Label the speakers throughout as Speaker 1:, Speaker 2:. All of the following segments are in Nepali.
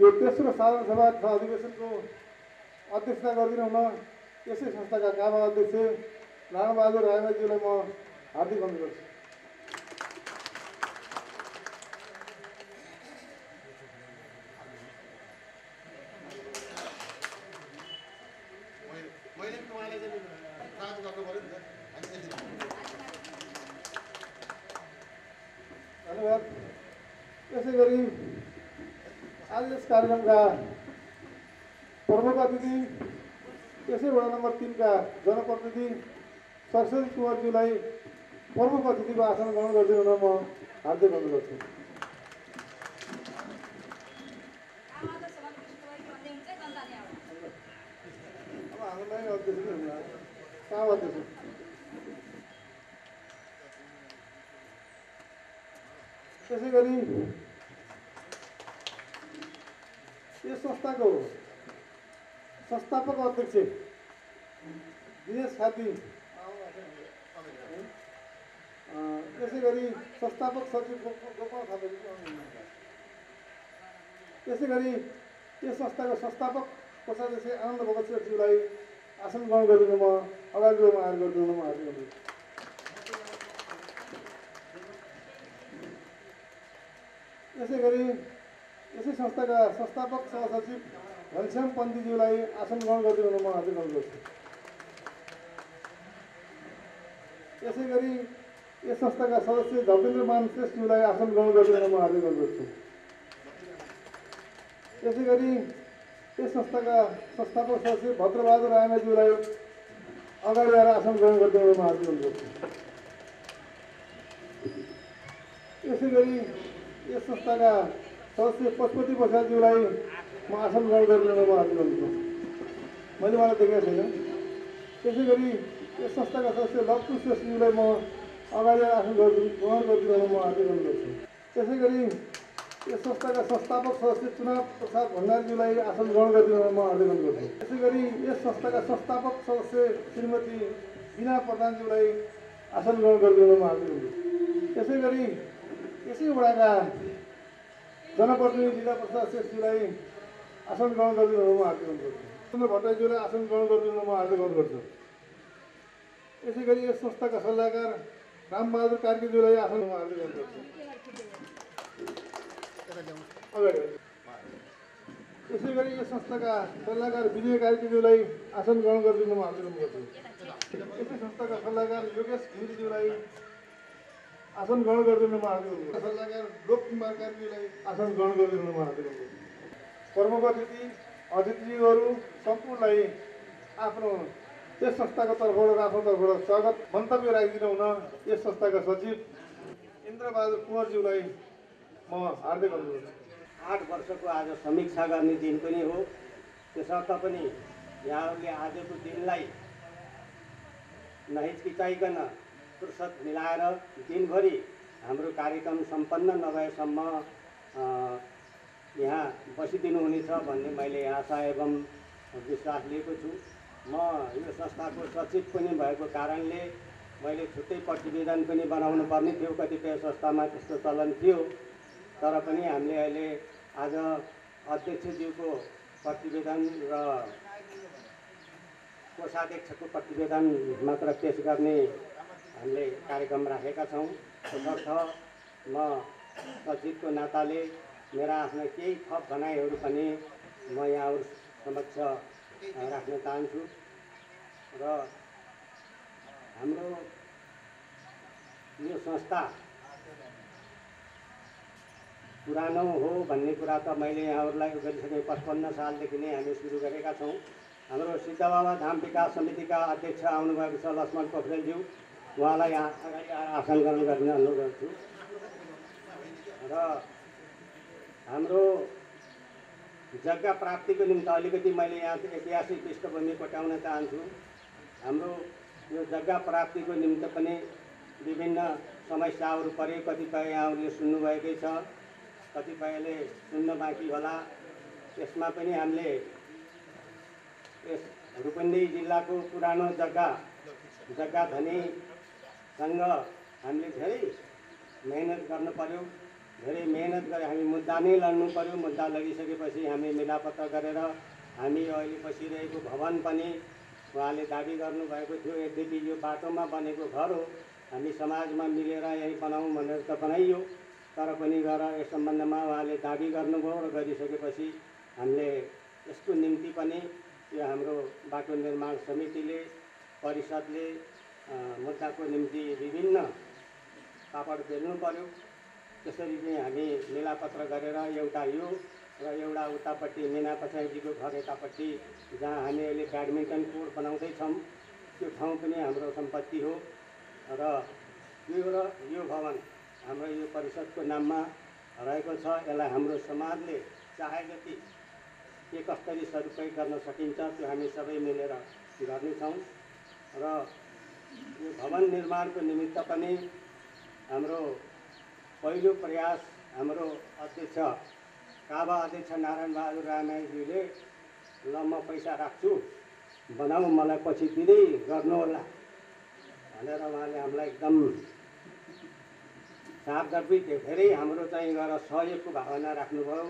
Speaker 1: यो तेस्रो साधारण सभा तथा अधिवेशनको अध्यक्षता गरिदिनु यसै संस्थाका कामा अध्यक्ष राणाबहादुर रायमाझीलाई म हार्दिक अनुरोध गर्छु
Speaker 2: मैले पनि तपाईँलाई चाहिँ कागज गर्नु पऱ्यो नि त हामी चाहिँ
Speaker 1: धन्यवाद यसै गरी आज यस कार्यक्रमका प्रमुख अतिथि यसै वडा नम्बर तिनका जनप्रतिनिधि सरस्वती कुमारज्यूलाई प्रमुख अतिथिको आसन ग्रहण गरिदिनु म हार्दिक अनुरोध गर्छु। त्यसै गरी संस्थाको संस्थापक अध्यक्ष दिनेश खाती त्यसै गरी संस्थापक सचिव गोप- गोपाल खाती त्यसै गरी यस संस्थाको संस्थापक कोषाध्यक्ष आनन्द भगत श्रेष्ठज्यूलाई आसन ग्रहण गरिदिनु म अगाडि आएर गरिदिनु म अनुरोध यसै गरी यसै संस्थाका संस्थापक सहसचिव घनश्याम पन्थीज्यूलाई आसन ग्रहण गरिदिनु म अनुरोध गर्छु। यसै गरी यस संस्थाका सदस्य धर्मेन्द्र मान श्रेष्ठज्यूलाई आसन ग्रहण गरिदिनु म अनुरोध गर्छु। यसै गरी यस संस्थाका संस्थापक सदस्य भद्रबहादुर रायमाज्यूलाई अगाडि आएर आसन ग्रहण गरिदिनु म अनुरोध गर्छु। यसै गरी यस संस्थाका सदस्य पशुपति प्रसादज्यूलाई म आसन ग्रहण गरिदिनु म गर्छु मैले उहाँलाई देखेको छैन। त्यसै गरी यस संस्थाका सदस्य लक्ष्मी श्रेष्ठज्यूलाई म अगाडि आसन गरिदिनु ग्रहण गरिदिनु म अनुरोध गर्छु त्यसै गरी यस संस्थाका संस्थापक सदस्य चुनाव प्रसाद भण्डारीज्यूलाई आसन ग्रहण गरिदिनु म अनुरोध गर्छु। त्यसै गरी यस संस्थाका संस्थापक सदस्य श्रीमती बिना प्रधानज्यूलाई आसन ग्रहण गरिदिनु म हार्दिक अनुरोध त्यसै गरी यसै वडाका जनप्रतिनिधि जिल्ला प्रसाद श्रेष्ठज्यूलाई आसन ग्रहण गरिदिनु म हार्दिक गर्छु सुन्दर भट्टराईज्यूलाई आसन ग्रहण गरिदिनु म हार्दिक अनुरोध गर्छु यसै गरी यस संस्थाका सल्लाहकार रामबहादुर कार्कीज्यूलाई आसन म हार्दिक अनुरोध गर्छु यसै गरी यस संस्थाका सल्लाहकार विजय कार्कीज्यूलाई आसन ग्रहण गरिदिनु म हार्दिक अनुरोध गर्छु यसै संस्थाका सल्लाहकार योगेश घिमिरेज्यूलाई आसन ग्रहण गरिदिनु आसन ग्रहण गरिदिनु म हार्दिक अनुरोध गर्छु। प्रमुख अतिथि अतिथिहरू सम्पूर्णलाई आफ्नो यस संस्थाको तर्फबाट आफ्नो तर्फबाट स्वागत मन्तव्य राखिदिनु हुन यस संस्थाका सचिव इन्द्रबहादुर कुँवरज्यूलाई म हार्दिक अनुरोध
Speaker 3: आठ वर्षको आज समीक्षा गर्ने दिन पनि हो। त्यसर्थ पनि यहाँहरूले आजको दिनलाई नहिचकिचाइकन फुर्सद मिलाएर दिनभरि हाम्रो कार्यक्रम सम्पन्न नभएसम्म यहाँ बसिदिनु हुनेछ भन्ने मैले आशा एवं विश्वास लिएको छु। म यो संस्थाको सचिव पनि भएको कारणले मैले छुट्टै प्रतिवेदन पनि बनाउनु पर्ने थियो कतिपय संस्थामा त्यस्तो चलन थियो। तर पनि हामीले अहिले आज अध्यक्षज्यूको प्रतिवेदन र कोषाध्यक्षको प्रतिवेदन मात्र पेस गर्ने हामीले कार्यक्रम राखेका छौँ। तसर्थ म सचिवको नाताले मेरा आफ्ना केही थप भनाइहरू पनि म यहाँहरू समक्ष राख्न चाहन्छु। र हाम्रो यो संस्था पुरानो हो भन्ने कुरा त मैले यहाँहरूलाई गरिसकेँ पचपन्न सालदेखि नै हामी सुरु गरेका छौँ। हाम्रो सिद्धबाबा धाम विकास समितिका अध्यक्ष आउनुभएको छ लक्ष्मण पोखरेलज्यू। उहाँलाई अगाडि आएर आसन गर्न अनुरोध गर्छु। र हाम्रो जग्गा प्राप्तिको निम्ति अलिकति मैले यहाँ ऐतिहासिक पृष्ठभूमि कोट्याउन चाहन्छु। हाम्रो यो जग्गा प्राप्तिको निम्ति पनि विभिन्न समस्याहरू परे कतिपय यहाँहरूले सुन्नुभएकै छ। कतिपयले सुन्न बाँकी होला। यसमा पनि हामीले यस रूपन्देही जिल्लाको पुरानो जग्गा जग्गा धनीसँग हामीले धेरै मेहनत गर्नु पर्यो धेरै मेहनत गरे हामी मुद्दा नै लड्नु पऱ्यो मुद्दा लगिसकेपछि हामी मिलापत्र गरेर हामी अहिले बसिरहेको भवन पनि उहाँले दाबी गर्नुभएको थियो। यद्यपि यो बाटोमा बनेको घर हो। हामी समाजमा मिलेर यहीँ बनाऊँ भनेर त बनाइयो। तर पनि गएर यस सम्बन्धमा उहाँले दाबी गर्नुभयो र गरिसकेपछि हामीले यसको निम्ति पनि यो हाम्रो बाटो निर्माण समितिले परिषदले मुद्दाको निम्ति विभिन्न पापड बेल्नु पर्यो। त्यसरी चाहिँ हामी मिलापत्र गरेर एउटा यो र एउटा उतापट्टि मिना पछाडिको घर यतापट्टि जहाँ हामी अहिले ब्याडमिन्टन कोर्ट बनाउँदैछौँ त्यो ठाउँ पनि हाम्रो सम्पत्ति हो। र यो र यो भवन हाम्रो यो परिषदको नाममा रहेको छ। यसलाई हाम्रो समाजले चाहे जति के कसरी सदुपयोग गर्न सकिन्छ त्यो हामी सबै मिलेर गर्नेछौँ। र यो भवन निर्माणको निमित्त पनि हाम्रो पहिलो प्रयास हाम्रो अध्यक्ष काबा अध्यक्ष नारायण बहादुर रामाज्यूले ल म पैसा राख्छु बनाऊ मलाई पछि दिँदै गर्नुहोला भनेर उहाँले हामीलाई एकदम सागरबी धेरै हाम्रो चाहिँ गएर सहयोगको भावना राख्नुभयो।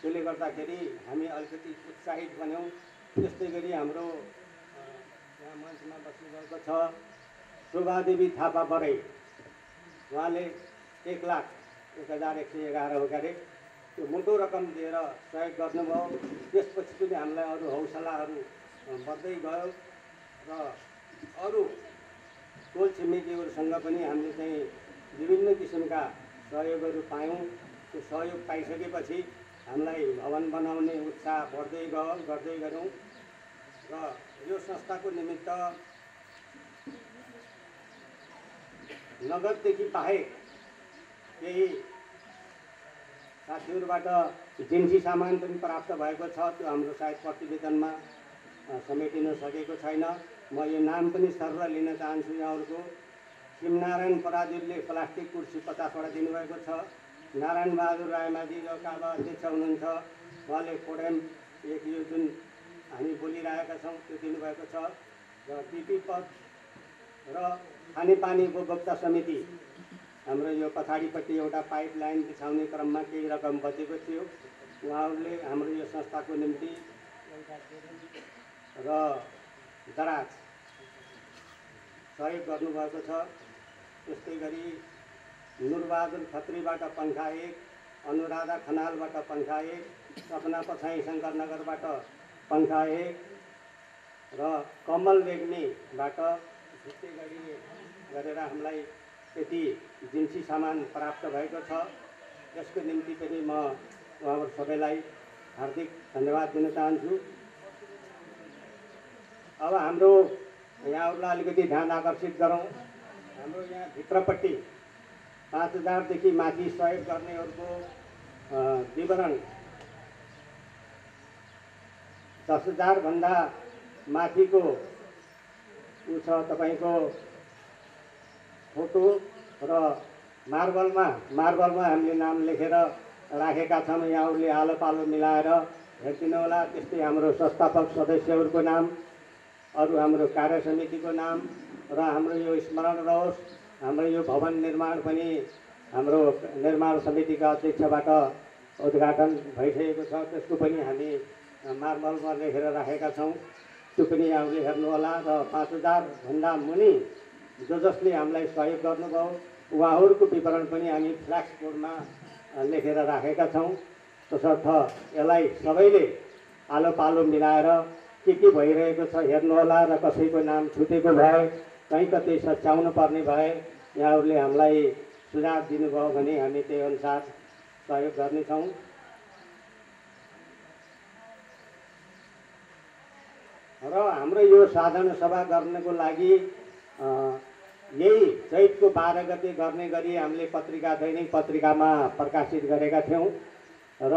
Speaker 3: त्यसले गर्दाखेरि हामी अलिकति उत्साहित बन्यौँ। त्यस्तै गरी हाम्रो यहाँ मञ्चमा बस्नुभएको छ। शोभादेवी थापा बराई उहाँले एक लाख एक हजार एक सय एघार गरे त्यो मोटो रकम दिएर सहयोग गर्नुभयो। त्यसपछि पनि हामीलाई अरू हौसलाहरू बढ्दै गयो र अरू टोल छिमेकीहरूसँग पनि हामीले चाहिँ विभिन्न किसिमका सहयोगहरू पायौँ। त्यो सहयोग पाइसकेपछि हामीलाई भवन बनाउने उत्साह बढ्दै गयो गर्दै गऱ्यौँ र यो संस्थाको निमित्त नगददेखि बाहेक केही साथीहरूबाट जिन्सी सामान पनि प्राप्त भएको छ त्यो हाम्रो सायद प्रतिवेदनमा समेटिन सकेको छैन। म यो नाम पनि सरल लिन चाहन्छु यहाँहरूको। शिवनारायण पराजुलीले प्लास्टिक कुर्सी पचासवटा दिनुभएको छ। नारायण बहादुर रायमाझी जो काबा अध्यक्ष हुनुहुन्छ उहाँले फोडेम एक यो जुन हामी बोलिरहेका छौँ त्यो दिनुभएको छ। र पिपी पद र खानेपानी उपभोक्ता समिति। हाम्रो यो पछाडिपट्टि एउटा पाइप लाइन बिछाउने क्रममा केही रकम बचेको थियो। उहाँहरूले हाम्रो यो संस्थाको निम्ति र दराज सहयोग गर्नुभएको छ। त्यस्तै गरी नुरबहादुर खत्रीबाट पङ्खा एक अनुराधा खनालबाट पङ्खा एक सपना पछाइ शङ्करनगरबाट पङ्खा एक र कमल रेग्मीबाट त्यस्तै गरी गरेर हामीलाई त्यति जिन्सी सामान प्राप्त भएको छ। त्यसको निम्ति पनि म उहाँहरू सबैलाई हार्दिक धन्यवाद दिन चाहन्छु। अब हाम्रो यहाँहरूलाई अलिकति ध्यान आकर्षित गरौँ। हाम्रो यहाँ भित्रपट्टि पाँच हजारदेखि माथि सहयोग गर्नेहरूको विवरण दस हजारभन्दा माथिको ऊ छ तपाईँको फोटो र मार्बलमा मार्बलमा हामीले नाम लेखेर राखेका छौँ यहाँहरूले आलो पालो मिलाएर हेरिदिनु होला त्यस्तै हाम्रो संस्थापक सदस्यहरूको नाम अरू हाम्रो कार्य समितिको नाम र हाम्रो यो स्मरण रहोस्। हाम्रो यो भवन निर्माण पनि हाम्रो निर्माण समितिका अध्यक्षबाट उद्घाटन भइसकेको छ। त्यसको पनि हामी मार्बलमा लेखेर राखेका छौँ। त्यो पनि यहाँहरूले हेर्नुहोला र पाँच हजारभन्दा मुनि जो जसले हामीलाई सहयोग गर्नुभयो उहाँहरूको विवरण पनि हामी फ्ल्याक्स बोर्डमा लेखेर राखेका छौँ। तसर्थ यसलाई सबैले आलो पालो मिलाएर के के भइरहेको छ हेर्नुहोला र कसैको नाम छुटेको भए कहीँ कतै सच्याउनु पर्ने भए यहाँहरूले हामीलाई सुझाव दिनुभयो भने हामी त्यही अनुसार सहयोग गर्नेछौँ। र हाम्रो यो साधारण सभा गर्नको लागि यही चैतको बाह्र गते गर्ने गरी हामीले पत्रिका दैनिक पत्रिकामा प्रकाशित गरेका थियौँ। र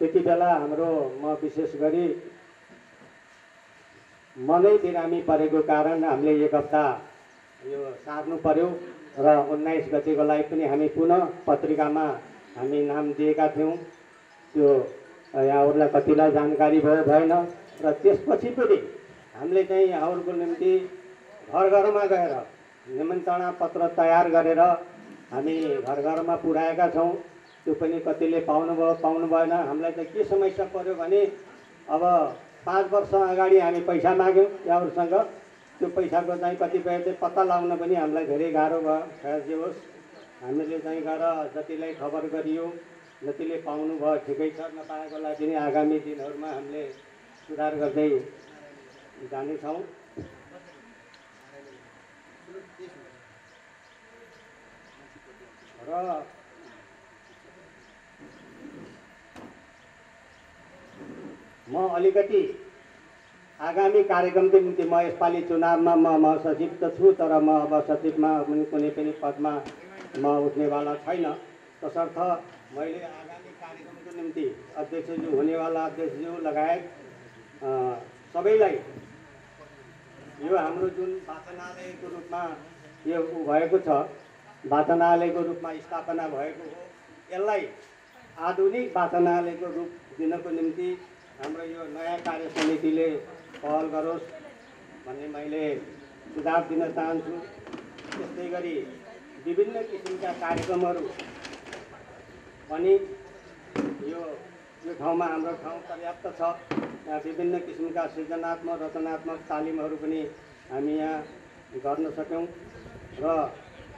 Speaker 3: त्यति बेला हाम्रो म विशेष गरी मनै बिरामी परेको कारण हामीले एक हप्ता यो सार्नु पर्यो र उन्नाइस गतेको लागि पनि हामी पुनः पत्रिकामा हामी नाम दिएका थियौँ। त्यो यहाँहरूलाई कतिलाई जानकारी भयो भएन। र त्यसपछि पनि हामीले चाहिँ यहाँहरूको निम्ति घर घरमा गएर निमन्त्रणा पत्र तयार गरेर हामी घर घरमा पुर्याएका छौँ। त्यो पनि कतिले पाउनुभयो पाउनु भएन हामीलाई त के समस्या पऱ्यो भने अब पाँच वर्ष अगाडि हामी पैसा माग्यौँ यहाँहरूसँग। त्यो पैसाको चाहिँ कतिपय चाहिँ पत्ता लगाउन पनि हामीलाई धेरै गाह्रो भयो। जे होस् हामीले चाहिँ गएर जतिलाई खबर गरियो जतिले पाउनु भयो ठिकै छ नपाएकोलाई पनि आगामी दिनहरूमा हामीले सुधार गर्दै जानेछौँ। र म अलिकति आगामी कार्यक्रमको निम्ति म यसपालि चुनावमा म महासचिव त छु तर म अब सचिवमा पनि कुनै पनि पदमा म उठ्नेवाला छैन। तसर्थ मैले आगामी कार्यक्रमको निम्ति अध्यक्षज्यू हुनेवाला अध्यक्षज्यू लगायत सबैलाई यो हाम्रो जुन वाचनालयको रूपमा यो भएको छ वाचनालयको रूपमा स्थापना भएको हो यसलाई आधुनिक वाचनालयको रूप दिनको निम्ति हाम्रो यो नयाँ कार्य समितिले पहल गरोस् भन्ने मैले सुझाव दिन चाहन्छु। त्यस्तै गरी विभिन्न किसिमका कार्यक्रमहरू पनि यो यो ठाउँमा हाम्रो ठाउँ पर्याप्त छ। यहाँ विभिन्न किसिमका सृजनात्मक रचनात्मक तालिमहरू पनि हामी यहाँ गर्न सक्यौँ र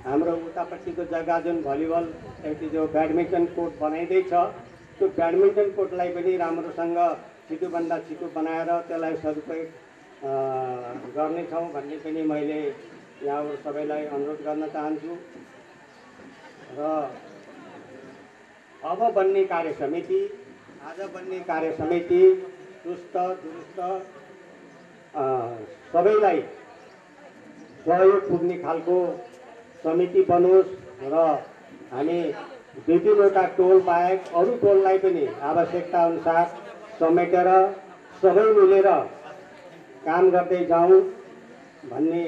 Speaker 3: हाम्रो उतापट्टिको जग्गा जुन भलिबल एउटा जो ब्याडमिन्टन कोर्ट बनाइँदैछ त्यो ब्याडमिन्टन कोर्टलाई पनि राम्रोसँग छिटोभन्दा छिटो बनाएर त्यसलाई सदुपयोग गर्नेछौँ भन्ने पनि मैले यहाँहरू सबैलाई अनुरोध गर्न चाहन्छु। र अब बन्ने कार्य समिति आज बन्ने कार्य समिति चुस्त दुरुस्त सबैलाई सहयोग पुग्ने खालको समिति बनोस् र हामी दुई तिनवटा टोल बाहेक अरू टोललाई पनि आवश्यकता अनुसार समेटेर सबै मिलेर काम गर्दै जाउँ भन्ने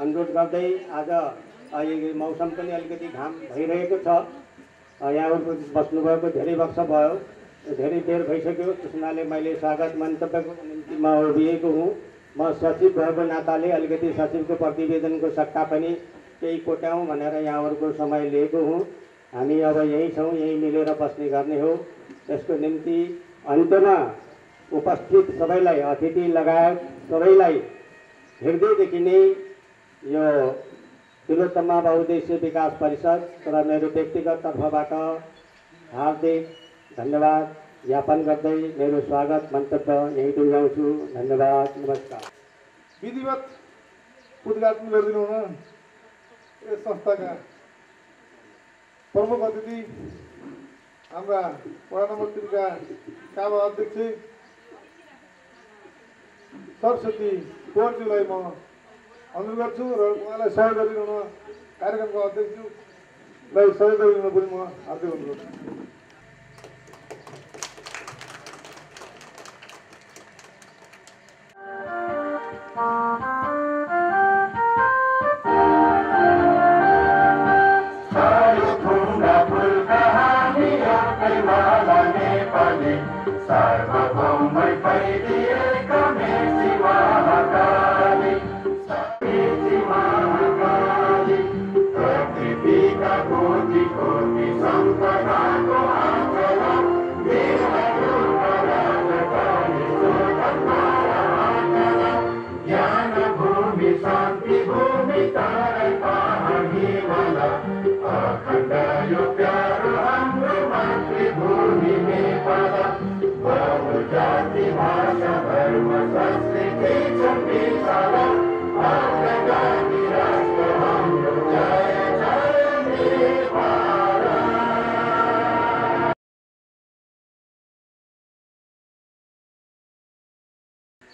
Speaker 3: अनुरोध गर्दै आज अहिले मौसम पनि अलिकति घाम भइरहेको छ। अ, यहाँहरूको बस्नुभएको धेरै वर्ष भयो। धेरै बेर भइसक्यो। त्यस हुनाले मैले स्वागत मन्तव्यको निम्ति म उभिएको हुँ। म सचिव भएको नाताले अलिकति सचिवको प्रतिवेदनको सट्टा पनि केही कोट्याउँ भनेर यहाँहरूको समय लिएको हुँ। हामी अब यहीँ छौँ यहीँ मिलेर बस्ने गर्ने हो। त्यसको निम्ति अन्त्यमा उपस्थित सबैलाई अतिथि लगायत सबैलाई हृदयदेखि नै यो तिलोत्तमा बहुद्देश्य विकास परिषद र मेरो व्यक्तिगत तर्फबाट हार्दिक धन्यवाद ज्ञापन गर्दै मेरो स्वागत मन्तव्य यहीँ टुङ्गाउँछु धन्यवाद नमस्कार
Speaker 4: विधिवत उद्घाटन गरिदिनु हुन यस संस्थाका प्रमुख अतिथि हाम्रा वडा नम्बर अध्यक्ष सरस्वती कोरज्यूलाई म अनुरोध गर्छु र उहाँलाई सहयोग गरिदिनु कार्यक्रमका अध्यक्षज्यूलाई सहयोग गरिदिनु पनि म हार्दिक अनुरोध गर्छु Música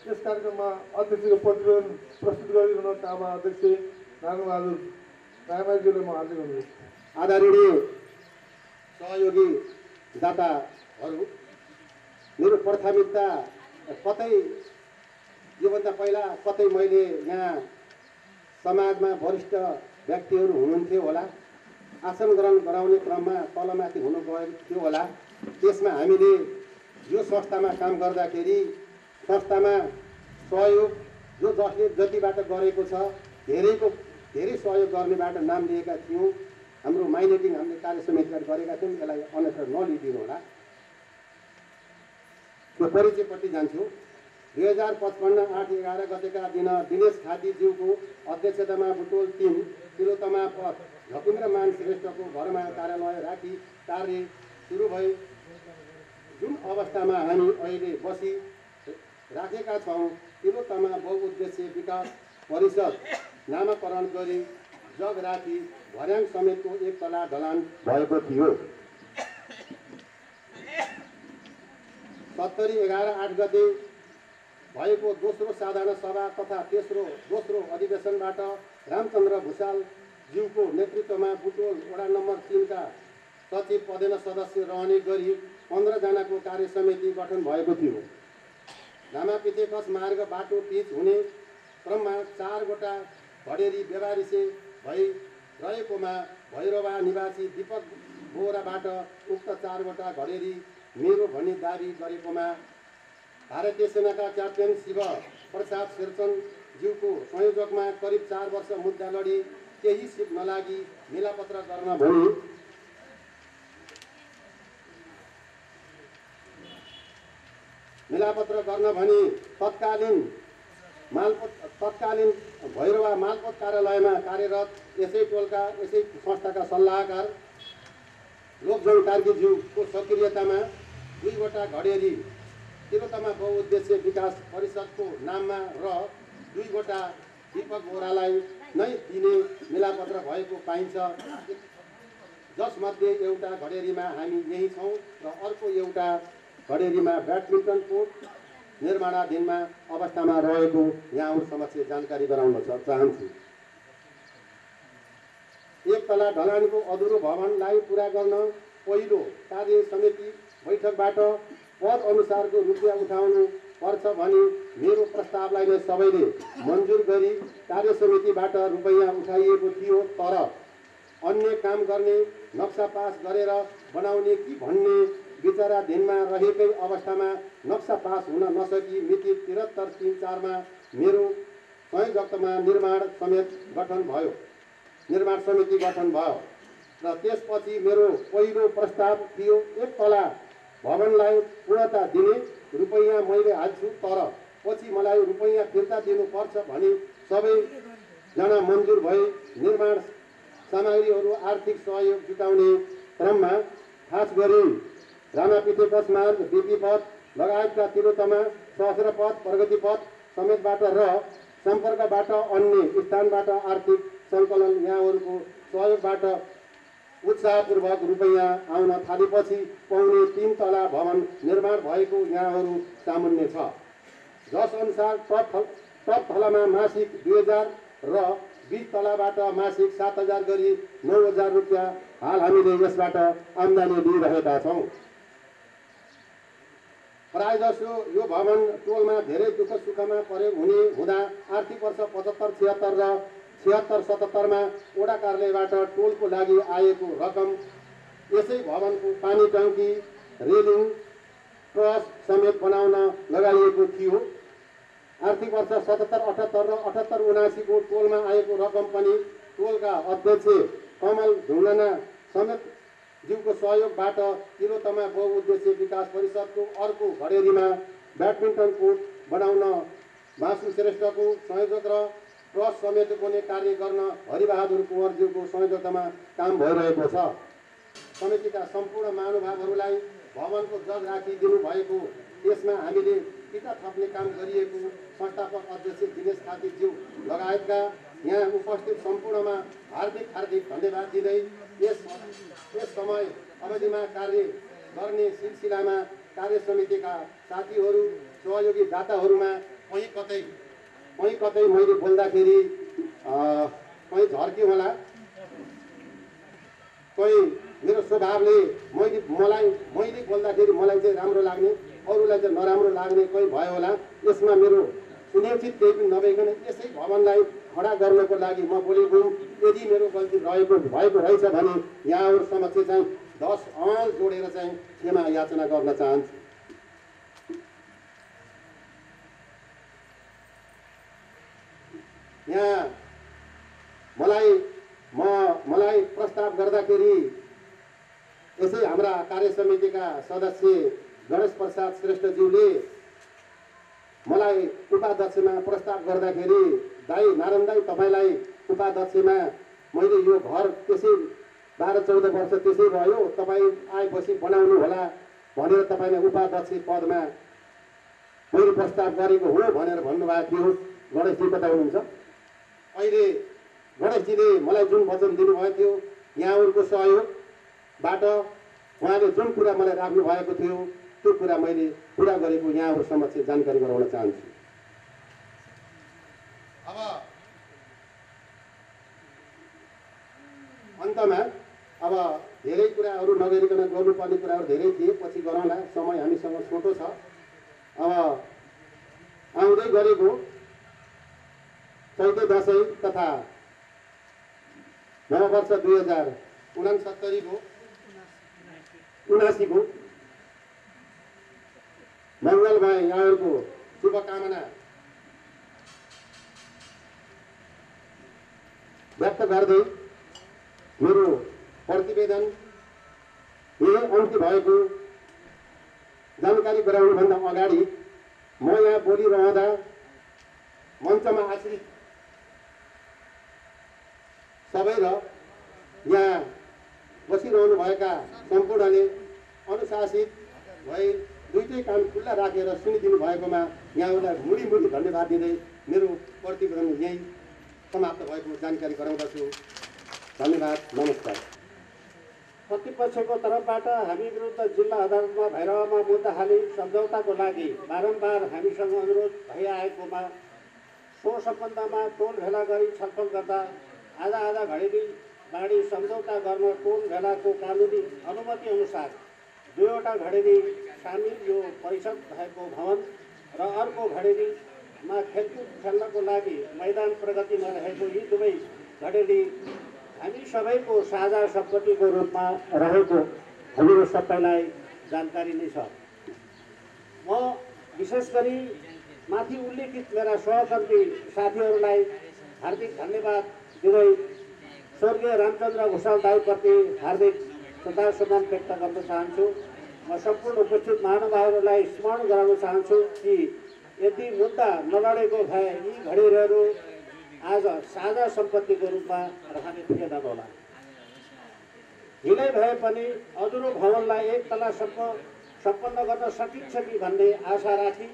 Speaker 4: यस कार्यक्रममा अध्यक्षको प्रतिवेदन प्रस्तुत गरिरहनु कामा अध्यक्ष नारायणबहादुर रायमाझीलाई म हार्दिक अनुरोध
Speaker 5: आदरणीय सहयोगी दाताहरू मेरो प्राथमिकता कतै योभन्दा पहिला कतै मैले यहाँ समाजमा वरिष्ठ व्यक्तिहरू हुनुहुन्थ्यो होला आसन ग्रहण गराउने क्रममा तलमाथि हुनु गएको थियो होला। त्यसमा हामीले यो संस्थामा काम गर्दाखेरि संस्थामा सहयोग जो जसले जतिबाट गरेको छ धेरैको धेरै सहयोग गर्नेबाट नाम लिएका थियौँ। हाम्रो माइनेटिङ हामीले कार्य समितिबाट गरेका थियौँ यसलाई अन्यत्र नलिदिनु होला। परिचयपट्टि जान्छु। दुई हजार पचपन्न आठ एघार गतेका दिन दिनेश खातीज्यूको अध्यक्षतामा बुटोल तिन तिलोतमा पद झकुन्द्र मान श्रेष्ठको घरमा कार्यालय राखी कार्य सुरु भई। जुन अवस्थामा हामी अहिले बसी राखेका छौँ तिलोतमा बहुउद्देश्य विकास परिषद नामाकरण गरी जग राखी भर्याङ समेतको एक तला ढलान भएको थियो। सत्तरी एघार आठ गते भएको दोस्रो साधारण सभा तथा तेस्रो दोस्रो अधिवेशनबाट रामचन्द्र भूषालज्यूको नेतृत्वमा बुटोल वडा नम्बर तिनका सचिव पदेन सदस्य रहने गरी पन्ध्रजनाको कार्य समिति गठन भएको थियो। लामापितेकस मार्ग बाटो पिच हुने क्रममा चारवटा घडेरी व्यवहारिसे भई रहेकोमा भैरवा निवासी दीपक बोराबाट उक्त चारवटा घडेरी मेरो भनी दाबी गरेकोमा भारतीय सेनाका क्याप्टेन शिव प्रसाद शेरचनज्यूको संयोजकमा करिब चार वर्ष मुद्दा लडी केही सिप नलागी मिलापत्र गर्न भनी। मिलापत्र गर्न भनी तत्कालीन मालपोत तत्कालीन भैरवा मालपोत कार्यालयमा कार्यरत यसै टोलका यसै संस्थाका सल्लाहकार लोकजन कार्कीज्यूको सक्रियतामा दुईवटा घडेरी। तिलोतमा बहुउद्देश्य विकास परिषदको नाममा र दुईवटा दीपक बोरालाई नै दिने मिलापत्र भएको पाइन्छ। जसमध्ये एउटा घडेरीमा हामी यही छौँ र अर्को एउटा घडेरीमा ब्याडमिन्टन कोर्ट निर्माणाधीनमा अवस्थामा रहेको यहाँहरू समक्ष जानकारी गराउन चाहन्छु। एक तला ढलानको अधुरो भवनलाई पुरा गर्न पहिलो कार्य समिति बैठकबाट पद अनुसारको रुपियाँ उठाउनु पर्छ भनी मेरो प्रस्तावलाई नै सबैले मन्जुर गरी कार्य समितिबाट रुपियाँ उठाइएको थियो तर अन्य काम गर्ने नक्सा पास गरेर बनाउने कि भन्ने विचाराधीनमा रहेकै अवस्थामा नक्सा पास हुन नसकी मिति त्रिहत्तर तिन चारमा मेरो संयुक्तमा निर्माण समेत गठन भयो। निर्माण समिति गठन भयो। र त्यसपछि मेरो पहिलो प्रस्ताव थियो एक तला भवनलाई पूर्णता दिने रुपैयाँ मैले हाल्छु तर पछि मलाई रुपैयाँ फिर्ता दिनुपर्छ भनी सबैजना मन्जुर भई निर्माण सामग्रीहरू आर्थिक सहयोग जुटाउने क्रममा खास गरी रामापिते पथ मार्ग पथ लगायतका तिरोतमा सहस्र पथ प्रगति पथ समेतबाट र सम्पर्कबाट अन्य स्थानबाट आर्थिक सङ्कलन यहाँहरूको सहयोगबाट उत्साहपूर्वक रुपैयाँ आउन थालेपछि पाउने तिन तला भवन निर्माण भएको यहाँहरू सामान्य छ। जसअनुसार टप टप थलामा मासिक दुई हजार र बिस तलाबाट मासिक सात हजार गरी नौ हजार रुपियाँ हाल हामीले यसबाट आम्दानी लिइरहेका छौँ। प्रायजसो यो भवन टोलमा धेरै दुःख सुखमा प्रयोग हुने हुँदा आर्थिक वर्ष पचहत्तर छिहत्तर र छिहत्तर सतहत्तरमा वडा कार्यालयबाट टोलको लागि आएको रकम यसै भवनको पानी टङ्की रेलिङ क्रस समेत बनाउन लगाइएको थियो। आर्थिक वर्ष सतहत्तर अठहत्तर र अठहत्तर उनासीको टोलमा आएको रकम पनि टोलका अध्यक्ष कमल ढुङ्गाना समेत ज्यूको सहयोगबाट तिलोतमा बहुउद्देश्य विकास परिषदको अर्को घडेरीमा ब्याडमिन्टन कोर्ट बनाउन मासु श्रेष्ठको संयोजक र क्रस समेत बोने कार्य गर्न हरिबहादुर कुँवरज्यूको संयोजकतामा काम भइरहेको छ। समितिका सम्पूर्ण महानुभावहरूलाई भवनको जग राखिदिनु भएको त्यसमा हामीले पिता थप्ने काम गरिएको संस्थापक अध्यक्ष दिनेश खातीज्यू लगायतका यहाँ उपस्थित सम्पूर्णमा हार्दिक हार्दिक धन्यवाद दिँदै यस यस समय अवधिमा कार्य गर्ने सिलसिलामा कार्य समितिका साथीहरू सहयोगी दाताहरूमा कहीँ कतै कहीँ कतै मैले बोल्दाखेरि कहीँ झर्क्यो होला। कोही मेरो स्वभावले मैले मलाई मैले बोल्दाखेरि मलाई चाहिँ राम्रो लाग्ने अरूलाई चाहिँ नराम्रो लाग्ने कोही भयो होला। यसमा मेरो सुनिश्चित केही पनि नभइकन यसै भवनलाई खडा गर्नको लागि म बोलेको। यदि मेरो गल्ती रहेको भएको रहेछ भने यहाँहरू समक्ष चाहिँ दस अँ जोडेर चाहिँ क्षमा याचना गर्न चाहन्छु। यहाँ मलाई म मलाई प्रस्ताव गर्दाखेरि यसै हाम्रा कार्य समितिका सदस्य गणेश प्रसाद श्रेष्ठज्यूले मलाई उपाध्यक्षमा प्रस्ताव गर्दाखेरि दाई नारायण दाई तपाईँलाई उपाध्यक्षमा मैले यो घर त्यसै बाह्र चौध वर्ष त्यसै रह्यो तपाईँ आएपछि बनाउनु होला भनेर तपाईँले उपाध्यक्ष पदमा मैले प्रस्ताव गरेको हो भनेर भन्नुभएको थियो। गणेशजी बताउनुहुन्छ? अहिले गणेशजीले मलाई जुन वचन दिनुभएको थियो यहाँहरूको सहयोगबाट उहाँले जुन कुरा मलाई राख्नु भएको थियो त्यो कुरा मैले पुरा गरेको यहाँहरू समक्ष जानकारी गराउन चाहन्छु।
Speaker 2: अब
Speaker 5: अन्तमा अब धेरै कुराहरू नगरिकन गर्नुपर्ने कुराहरू धेरै थिए पछि गरौँला समय हामीसँग छोटो छ। अब आउँदै गरेको चैते दसैँ तथा नववर्ष दुई हजार उनासत्तरीको उनासीको मङ्गलमय यहाँहरूको शुभकामना व्यक्त गर्दै मेरो प्रतिवेदन यही अन्त्य भएको जानकारी गराउनुभन्दा अगाडि म यहाँ बोलिरहँदा मञ्चमा आश्रित सबै र यहाँ बसिरहनुभएका सम्पूर्णले अनुशासित भई दुइटै कान खुल्ला राखेर सुनिदिनु भएकोमा यहाँहरूलाई मुडी धन्यवाद दिँदै मेरो प्रतिवेदन यहीँ समाप्त भएको जानकारी गराउँदछु। धन्यवाद नमस्कार।
Speaker 3: प्रतिपक्षको तर्फबाट हामी विरुद्ध जिल्ला अदालतमा भैरवमा मुद्दा हाली सम्झौताको लागि बारम्बार हामीसँग अनुरोध भइआएकोमा सो सम्बन्धमा टोल भेला गरी छलफल गर्दा आधा आधा घडेरी बाढी सम्झौता गर्न टोल भेलाको कानुनी अनुमति अनुसार दुईवटा घडेरी सामेल यो परिषद भएको भवन र अर्को घडेरीमा खेलकुद खेल्नको लागि मैदान प्रगतिमा रहेको यी दुवै घडेरी हामी सबैको साझा सम्पत्तिको रूपमा रहेको हामीहरू सबैलाई जानकारी नै छ। म विशेष गरी माथि उल्लेखित मेरा सहकर्मी साथीहरूलाई हार्दिक धन्यवाद दिँदै स्वर्गीय रामचन्द्र घोषाल दाईप्रति हार्दिक श्रद्धासम्मान व्यक्त गर्न चाहन्छु म सम्पूर्ण उपस्थित महानुभावहरूलाई स्मरण गराउन चाहन्छु कि यदि मुद्दा नलडेको भए यी घडेरीहरू आज साझा सम्पत्तिको रूपमा रहने थिएनन् होला हिलै भए पनि अधुरो भवनलाई एक तलासम्म सम्पन्न गर्न सकिन्छ कि भन्ने आशा राखी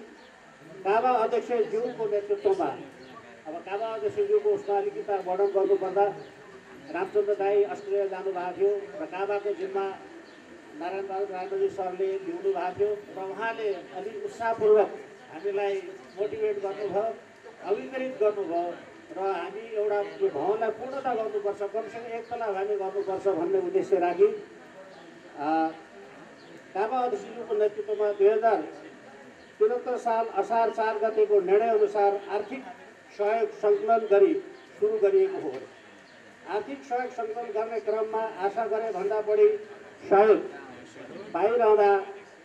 Speaker 3: काबा अध्यक्षज्यूको नेतृत्वमा अब काबा अध्यक्षज्यूको उसमा अलिकति वर्णन गर्नुपर्दा रामचन्द्र दाई अस्ट्रेलिया जानुभएको थियो र काबाको जिम्मा नारायण बहादुर राणाजी सरले ल्याउनु भएको थियो र उहाँले अलिक उत्साहपूर्वक हामीलाई मोटिभेट गर्नुभयो अभिप्रेरित गर्नुभयो र हामी एउटा यो भवनलाई पूर्णता गर्नुपर्छ कमसेकम एक तला हामी गर्नुपर्छ भन्ने उद्देश्य राखी। काबा अध्यक्षज्यूको नेतृत्वमा दुई हजार त्रिहत्तर साल असार चार गतेको निर्णयअनुसार आर्थिक सहयोग सङ्कलन गरी सुरु गरिएको हो। आर्थिक सहयोग सङ्कलन गर्ने क्रममा आशा गरे भन्दा बढी सहयोग पाइरहँदा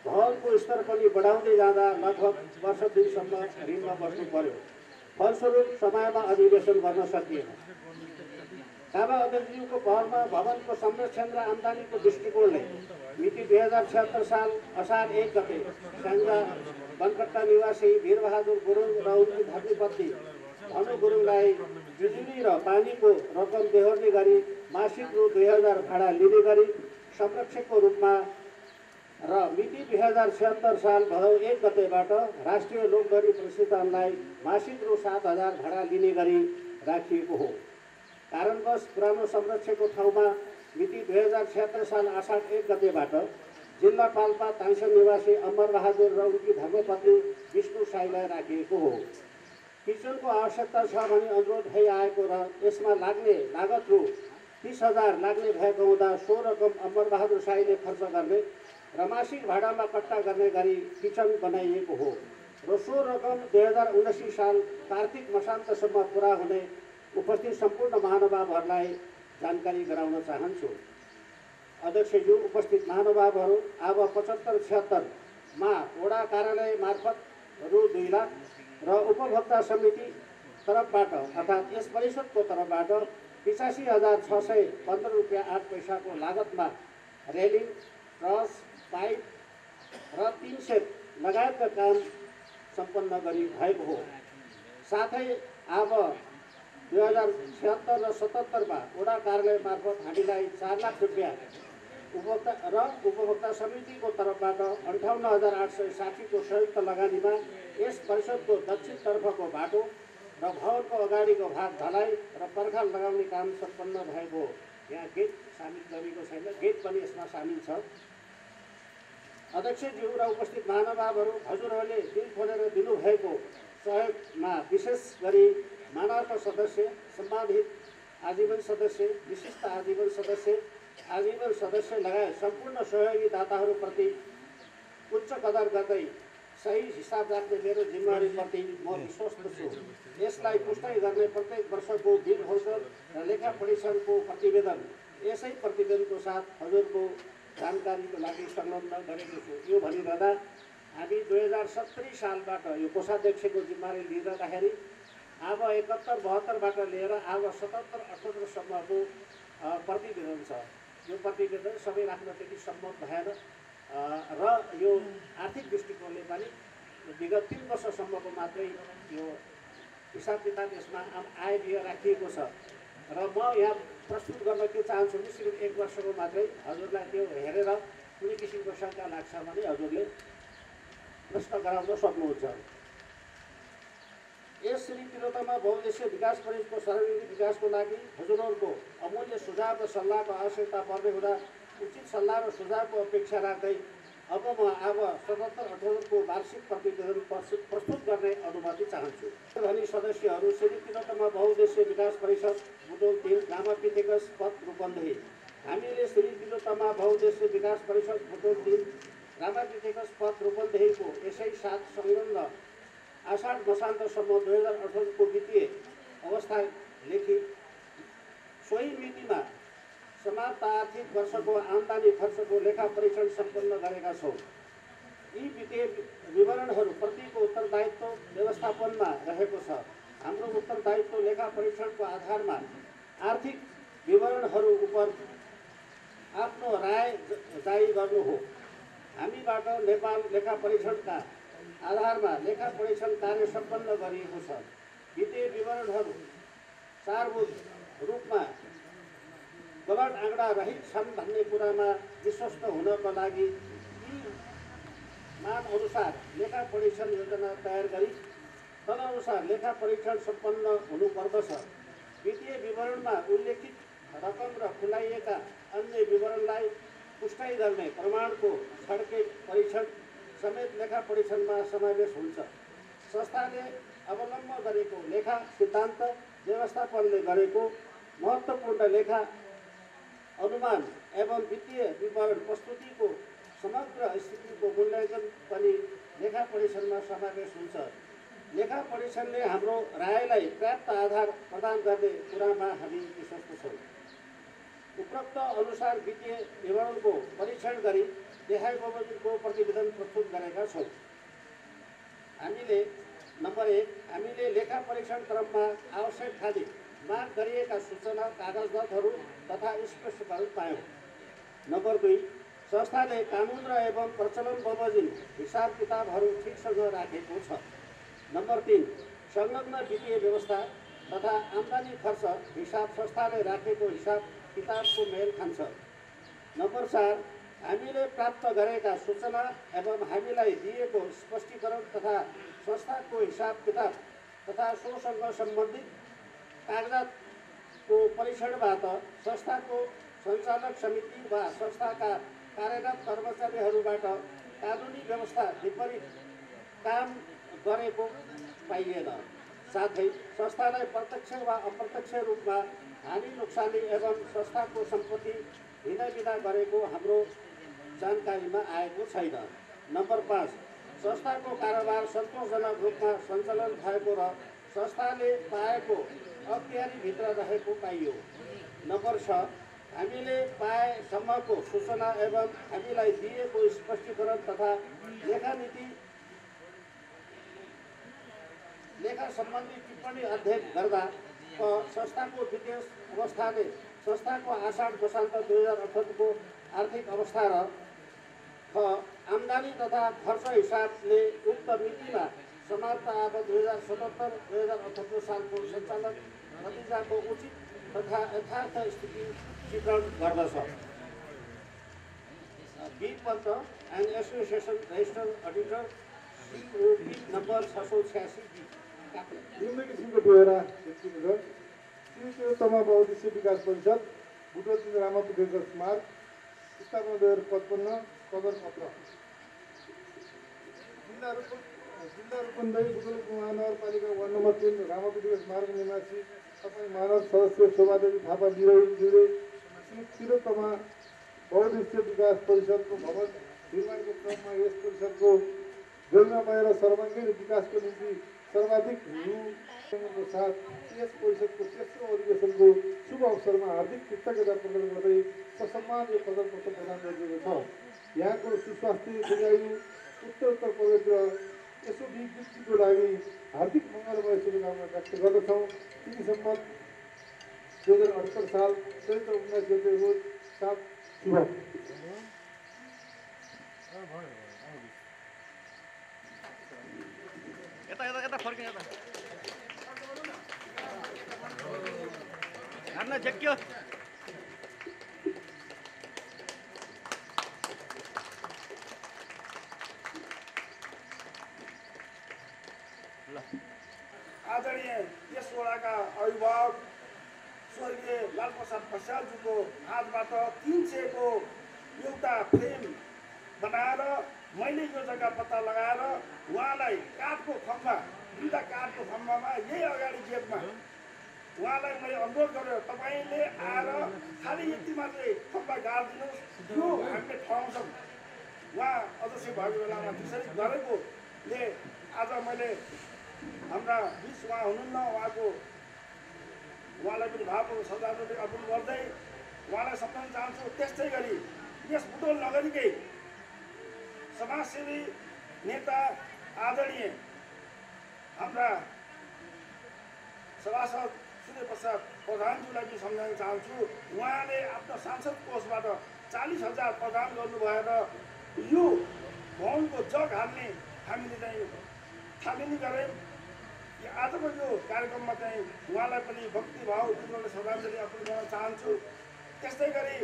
Speaker 3: भवनको स्तर पनि बढाउँदै जाँदा लगभग वर्ष दिनसम्म ऋणमा बस्नु पर्यो। फलस्वरूप समयमा अधिवेशन गर्न सकिएन। काबा अध्यक्षज्यूको पहलमा भवनको संरक्षण र आम्दानीको दृष्टिकोणले मिति दुई हजार छत्तर साल असार एक गते स्याङ्जा वनकट्टा निवासी वीरबहादुर गुरुङ र उनकी धर्मपत्नी धनु गुरुङलाई बिजुली र पानीको रकम बेहोर्ने गरी मासिक रु दुई हजार भाडा लिने गरी संरक्षकको रूपमा र मिति दुई हजार छत्तर साल भदौ एक गतेबाट राष्ट्रिय लोकगरी प्रतिष्ठानलाई मासिक रु सात हजार भाडा लिने गरी राखिएको हो। कारणवश पुरानो संरक्षकको ठाउँमा मिति दुई हजार छत्तर साल आषाढ एक गतेबाट जिल्ला पाल्पा निवासी अमर बहादुर र उनकी धर्मपत्नी विष्णु साईलाई राखिएको हो। किचनको आवश्यकता छ भने अनुरोध भइआएको र यसमा लाग्ने लागत रु तिस हजार लाग्ने भएको हुँदा सो रकम अमर बहादुर साईले खर्च गर्ने र मासिक भाडामा पट्टा गर्ने गरी किचन बनाइएको हो र सो रकम दुई हजार उनासी साल कार्तिक मसान्तसम्म पुरा हुने उपस्थित सम्पूर्ण महानुभावहरूलाई जानकारी गराउन चाहन्छु। अध्यक्षज्यू उपस्थित महानुभावहरू अब पचहत्तर छिहत्तरमा वडा कार्यालय मार्फत रु दुई लाख र उपभोक्ता समिति तर्फबाट अर्थात् यस परिषदको तर्फबाट पिचासी हजार छ सय पन्ध्र रुपियाँ आठ पैसाको लागतमा रेलिङ ट्रस पाइप र तिन सेट लगायतका काम सम्पन्न गरी भएको हो। साथै अब दुई हजार छत्तर र सतहत्तरमा वडा कार्यालय मार्फत हामीलाई चार लाख रुपियाँ उपभोक्ता र उपभोक्ता समितिको तर्फबाट अन्ठाउन्न हजार आठ सय साठीको संयुक्त लगानीमा यस परिषदको दक्षिणतर्फको बाटो र भवनको अगाडिको भाग ढलाइ र पर्खाल लगाउने काम सम्पन्न भएको यहाँ गेट सामेल गरिएको छैन। गेट पनि यसमा सामेल छ। अध्यक्षज्यू र उपस्थित महानुभावहरू हजुरहरूले दिल खोलेर दिनुभएको सहयोगमा विशेष गरी मानवका सदस्य सम्मानित आजीवन सदस्य विशिष्ट आजीवन सदस्य आजीवन सदस्य लगायत सम्पूर्ण सहयोगी दाताहरूप्रति उच्च कदर गर्दै सही हिसाब राख्ने मेरो जिम्मेवारीप्रति म विश्वस्त छु। यसलाई पुष्टि गर्ने प्रत्येक वर्षको बिल होल्डर र लेखा परीक्षणको प्रतिवेदन यसै प्रतिवेदनको साथ हजुरको जानकारीको लागि संलग्न गरेको छु। यो भनिरहँदा हामी दुई हजार सत्तरी सालबाट यो कोषाध्यक्षको जिम्मेवारी लिइरहँदाखेरि अब एकहत्तर बहत्तरबाट लिएर अब सतहत्तर अठहत्तरसम्मको प्रतिवेदन छ। यो प्रतिवेदन सबै राख्न त्यति सम्भव भएन र यो आर्थिक दृष्टिकोणले पनि विगत तिन वर्षसम्मको मात्रै यो हिसाब किताब यसमा आय व्यय राखिएको छ। र म यहाँ प्रस्तुत गर्न के चाहन्छु कि सिर्फ एक वर्षको मात्रै। हजुरलाई त्यो हेरेर कुनै किसिमको शङ्का लाग्छ भने हजुरले प्रश्न गराउन सक्नुहुन्छ। यस श्री तिलोत्तमा बहुद्देश्य विकास परिषदको सार्वजनिक विकासको लागि हजुरहरूको अमूल्य सुझाव र सल्लाहको आवश्यकता पर्ने हुँदा उचित सल्लाह र सुझावको अपेक्षा राख्दै अब म अब सतहत्तर अठहत्तरको वार्षिक प्रतिवेदन प्रस्तुत गर्ने अनुमति चाहन्छु। धनी सदस्यहरू श्री तिलोत्तमा बहुद्देश्य विकास परिषद बुटोल तिन रामापितेकस पद रूपन्देही। हामीले श्री तिलोत्तमा बहुद्देश्य विकास परिषद बुटोल तिन रामापितेकस पद रूपन्देहीको यसै साथ संलग्न आषाढ मसान्तसम्म दुई हजार अठारको वित्तीय अवस्था लेखी सोही मितिमा समाप्त आर्थिक वर्षको आम्दानी खर्चको लेखा परीक्षण सम्पन्न गरेका छौँ। यी वित्तीय विवरणहरू प्रतिको उत्तरदायित्व व्यवस्थापनमा रहेको छ। हाम्रो उत्तरदायित्व लेखा परीक्षणको आधारमा आर्थिक विवरणहरू उप आफ्नो राय जारी गर्नु हो। हामीबाट नेपाल लेखा परीक्षणका आधारमा लेखा परीक्षण कार्य सम्पन्न गरिएको छ। वित्तीय विवरणहरू सारभूत रूपमा गलत आँकडा रहित छन् भन्ने कुरामा विश्वस्त हुनको लागि यी मान अनुसार लेखा परीक्षण योजना तयार गरी तदनुसार लेखा परीक्षण सम्पन्न हुनुपर्दछ। वित्तीय विवरणमा उल्लेखित रकम र खुलाइएका अन्य विवरणलाई पुष्टि गर्ने प्रमाणको छड्के परीक्षण समेत लेखा परीक्षणमा समावेश हुन्छ। संस्थाले अवलम्बन गरेको लेखा सिद्धान्त व्यवस्थापनले गरेको महत्त्वपूर्ण लेखा अनुमान एवं वित्तीय विवरण प्रस्तुतिको समग्र स्थितिको मूल्याङ्कन पनि लेखा परीक्षणमा समावेश हुन्छ। लेखा परीक्षणले हाम्रो रायलाई पर्याप्त आधार प्रदान गर्ने कुरामा हामी विश्वस्त छौँ। उपरोक्त अनुसार वित्तीय विवरणको परीक्षण गरी देखाएको बजेटको प्रतिवेदन प्रस्तुत गरेका छौँ। हामीले नम्बर एक हामीले लेखा परीक्षण क्रममा आवश्यक खाली माग गरिएका सूचना कागजातहरू तथा स्पष्टीकरण पायौँ। नम्बर दुई संस्थाले कानुन र एवं प्रचलन बमोजिम हिसाब किताबहरू ठिकसँग राखेको छ। नम्बर तिन संलग्न वित्तीय व्यवस्था तथा आम्दानी खर्च हिसाब संस्थाले राखेको हिसाब किताबको मेल खान्छ। नम्बर चार हामीले प्राप्त गरेका सूचना एवं हामीलाई दिएको स्पष्टीकरण तथा संस्थाको हिसाब किताब तथा सोसँग सम्बन्धित कागजातको परीक्षणबाट संस्थाको सञ्चालक समिति वा संस्थाका कार्यरत कर्मचारीहरूबाट कानुनी व्यवस्था विपरीत काम गरेको पाइएन। साथै संस्थालाई प्रत्यक्ष वा अप्रत्यक्ष रूपमा हानि नोक्सानी एवं संस्थाको सम्पत्ति हिँडाबिना गरेको हाम्रो जानकारीमा आएको छैन। नम्बर पाँच संस्थाको कारोबार सन्तोषजनक रूपमा सञ्चालन भएको र संस्थाले पाएको अख्तियारीभित्र रहेको पाइयो। नम्बर छ हामीले पाएसम्मको सूचना एवं हामीलाई दिएको स्पष्टीकरण तथा लेखा नीति लेखा सम्बन्धी टिप्पणी अध्ययन गर्दा
Speaker 5: संस्थाको वित्तीय अवस्थाले संस्थाको आषाढ वसान्त दुई हजार अठहत्तरको आर्थिक अवस्था र आम्दानी तथा खर्च हिसाबले उक्त मितिमा समाप्त आएको दुई हजार सतहत्तर दुई हजार अठहत्तर सालको सञ्चालन नतिजाको उचित तथा यथार्थ स्थिति चित्रण गर्दछ। B Pant and association register auditor COP number छ सौ छ्यासी
Speaker 1: निम्न किसिमको बहुद्देश्य विकास परिषद बुटोल रामापुगेको स्मारक स्थापना दुई हजार पचपन्न कदर पत्र जिल्ला रूपन जिल्ला रूपन्देही बुटोल महानगरपालिका वार्ड नम्बर तिन रामापुगेको स्मारक निवासी तपाईँ मानव सदस्य शोभादेवी थापा बिरोहीज्यूले श्री तिलोत्तमा बहुद्देश्य विकास परिषदको भवन निर्माणको क्रममा यस परिषदको योजनामय र सर्वाङ्गीण विकासको निम्ति सर्वाधिक रू साथ यस परिषदको तेस्रो अधिवेशनको शुभ अवसरमा हार्दिक कृतज्ञता प्रकट गर्दै ससम्मान यो प्रदान पत्र प्रदान गरिएको छ यहाँको सुस्वास्थ्य दीर्घायु उत्तरोत्तर र यसो विवृत्तिको लागि हार्दिक मङ्गलमय शुभकामना व्यक्त गर्दछौँ। तिमी सम्मत दुई हजार अठहत्तर साल चैत्र उन्नाइस गते रोज सात शुभ
Speaker 6: यता
Speaker 7: आदरणीय यस वडाका अभिभावक स्वर्गीय लालप्रसाद प्रसादजीको हातबाट तिन सयको एउटा फ्रेम बनाएर मैले यो जग्गा पत्ता लगाएर उहाँलाई काठको खम्बा दुईवटा काठको खम्बामा यही अगाडि गेटमा उहाँलाई मैले अनुरोध गरेँ तपाईँले आएर खालि यति मात्रै खम्बा गाडिदिनुहोस्। यो हामीले ठाउँछौँ उहाँ अध्यक्ष भएको बेलामा त्यसरी गरेकोले आज मैले हाम्रा बिच उहाँ हुनुहुन्न उहाँको उहाँलाई पनि भावपूर्ण श्रद्धाञ्जली अर्पण गर्दै उहाँलाई सम्झाउन चाहन्छु। त्यस्तै गरी यस बुटोल नगरीकै समाजसेवी नेता आदरणीय हाम्रा सभासद सूर्य प्रसाद प्रधानज्यूलाई पनि सम्झाउन चाहन्छु। उहाँले आफ्नो सांसद कोषबाट चालिस हजार प्रदान गर्नु भएर यो भवनको जग हाल्ने हामीले चाहिँ थालनी गऱ्यौँ आजको यो कार्यक्रममा चाहिँ उहाँलाई पनि भक्तिभाव पूर्वक श्रद्धाञ्जली अर्पण गर्न चाहन्छु। त्यस्तै गरी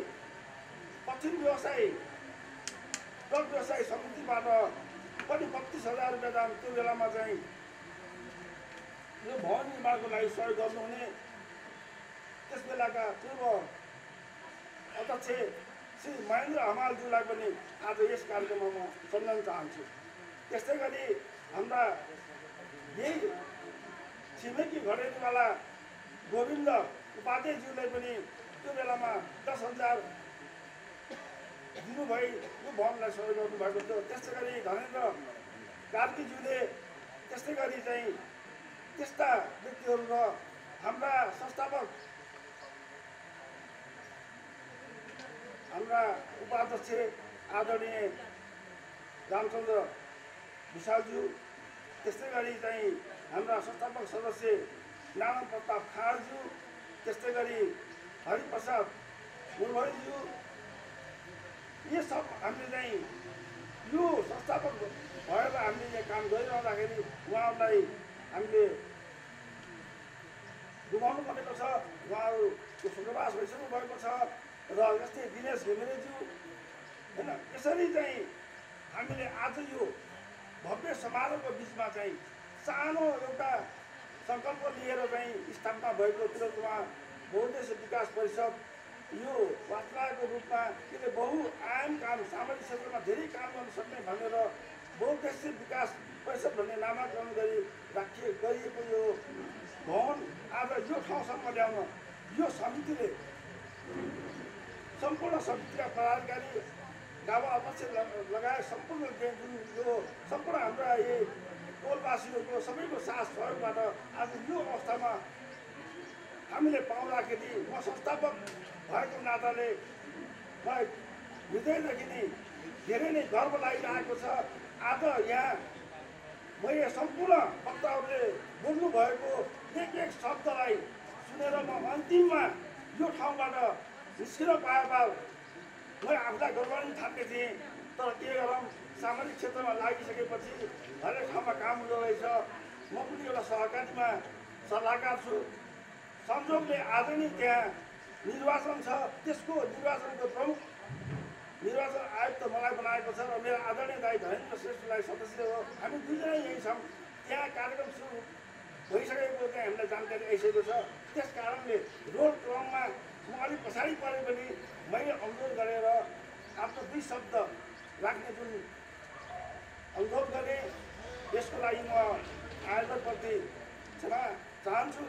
Speaker 7: पश्चिम व्यवसायी ट्रक व्यवसाय समितिबाट पनि बत्तिस हजार रुपियाँ दाम त्यो बेलामा चाहिँ यो भवन निर्माणको लागि सहयोग गर्नुहुने। त्यस बेलाका पूर्व अध्यक्ष श्री महेन्द्र हमालज्यूलाई पनि आज यस कार्यक्रममा सम्झाउन चाहन्छु। त्यस्तै गरी हाम्रा यही छिमेकी घडेरीवाला गोविन्द उपाध्यायज्यूलाई पनि त्यो बेलामा दस हजार दिनुभई यो भवनलाई सहयोग गर्नुभएको थियो। त्यस्तै गरी धनेन्द्र कार्कीज्यूले त्यस्तै गरी चाहिँ त्यस्ता व्यक्तिहरू र हाम्रा संस्थापक हाम्रा उपाध्यक्ष आदरणीय रामचन्द्र विशालज्यू त्यस्तै गरी चाहिँ हाम्रा संस्थापक सदस्य नारायण प्रताप खाँडज्यू त्यस्तै गरी हरिप्रसाद मुरभईज्यू यो सब हामीले चाहिँ यो संस्थापक भएर हामीले यहाँ काम गरिरहँदाखेरि उहाँहरूलाई हामीले गुमाउनु परेको छ। उहाँहरूको स्वर्गवास भइसक्नु भएको छ र जस्तै दिनेश घिमिरेज्यू होइन यसरी चाहिँ हामीले आज यो भव्य समारोहको बिचमा चाहिँ सानो एउटा सङ्कल्प लिएर चाहिँ स्थापना भएको तिलोत्तमा बहुद्देश्य विकास परिषद यो वास्तवको रूपमा यसले बहुआयाम काम सामाजिक क्षेत्रमा धेरै काम गर्न सक्ने भनेर बहुद्देश्य विकास परिषद भन्ने नामाकरण गरी राखिए गरिएको यो भवन आज यो ठाउँसम्म ल्याउन यो समितिले सम्पूर्ण समितिका पदाधिकारी गावा अध्यक्ष लगायत सम्पूर्ण जुन यो सम्पूर्ण हाम्रा यी टोलवासीहरूको सबैको साथ सहयोगबाट आज यो अवस्थामा हामीले पाउँदाखेरि म संस्थापक भएको नाताले मलाई हृदयदेखि नै धेरै नै गर्व लागिरहेको छ। आज यहाँ मैले सम्पूर्ण वक्ताहरूले बोल्नु भएको एक एक शब्दलाई सुनेर म अन्तिममा यो ठाउँबाट निस्किन पाए भए म आफूलाई गर्व पनि ठान्ने थिएँ। तर के गरौँ सामाजिक क्षेत्रमा लागिसकेपछि हरेक ठाउँमा काम हुँदो रहेछ। म पनि एउटा सहकारीमा सल्लाहकार छु। संजोगले आज नै त्यहाँ निर्वाचन छ। त्यसको निर्वाचनको प्रमुख निर्वाचन आयुक्त मलाई बनाएको छ र मेरो आदरणीय दाई धनेन्द्र श्रेष्ठलाई सदस्य हो। हामी दुईजना यहीँ छौँ। त्यहाँ कार्यक्रम सुरु भइसकेको त्यहाँ हामीलाई जानकारी आइसकेको छ। त्यस कारणले रोड क्रममा म अलिक पछाडि परे पनि मैले अनुरोध गरेर आफ्नो दुई शब्द राख्ने जुन अनुरोध गरेँ। यसको लागि म आयोजकप्रति क्षमा चाहन्छु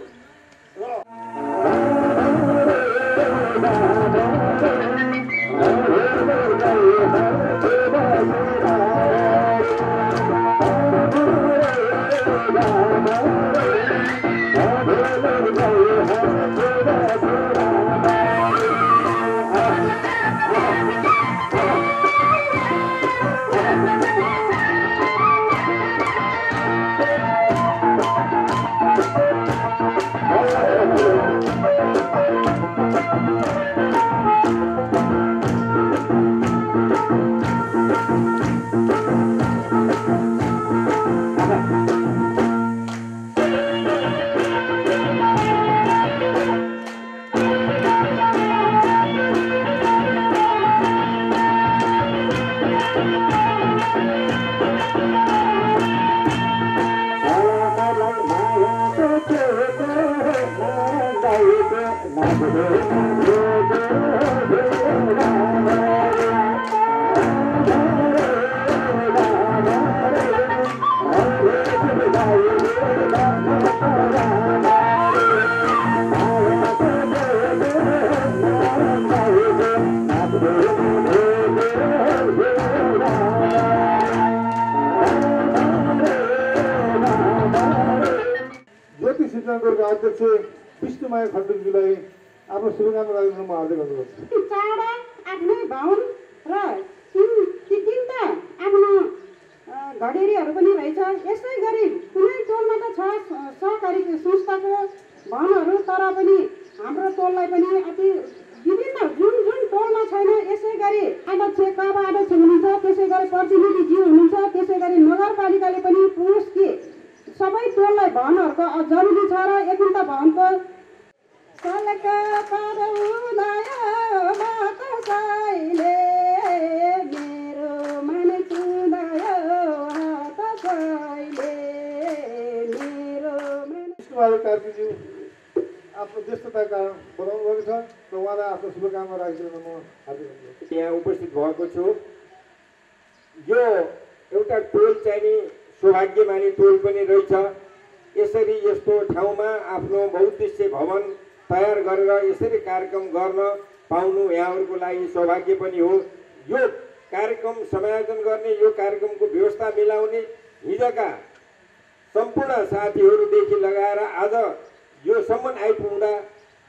Speaker 7: र
Speaker 1: विष्णुमाया खण्डुजीलाई आफ्नो शुभकामना राख्न म गर्छु
Speaker 6: चाडा आफ्नै बाहुन र तिन ती आफ्नो घडेरीहरू पनि रहेछ यसै गरी कुनै टोलमा त छ सहकारी संस्थाको भवनहरू तर पनि हाम्रो टोललाई पनि अति विभिन्न जुन जुन टोलमा छैन यसै गरी अध्यक्ष काबा अध्यक्ष हुनुहुन्छ त्यसै गरी प्रतिनिधिज्यू हुनुहुन्छ त्यसै गरी नगरपालिकाले पनि पुरुष कि सबै टोललाई भवनहरूको जरुरी छ र एकन्त भवनको साइले मेरो मन मेरो मन
Speaker 1: विष्णुबहादुर कार्कीज्यू आफ्नो व्यस्तताका कारण बोलाउनु भएको छ र उहाँलाई आफ्नो शुभकामना राखिदिन म हार्दिक।
Speaker 8: यहाँ उपस्थित भएको छु यो एउटा टोल चाहिँ नि सौभाग्यमानी टोल पनि रहेछ यसरी यस्तो ठाउँमा आफ्नो बहुद्देश्य भवन तयार गरेर यसरी कार्यक्रम गर्न पाउनु यहाँहरूको लागि सौभाग्य पनि हो। यो कार्यक्रम समायोजन गर्ने यो कार्यक्रमको व्यवस्था मिलाउने हिजोका सम्पूर्ण साथीहरूदेखि लगाएर आज योसम्म आइपुग्दा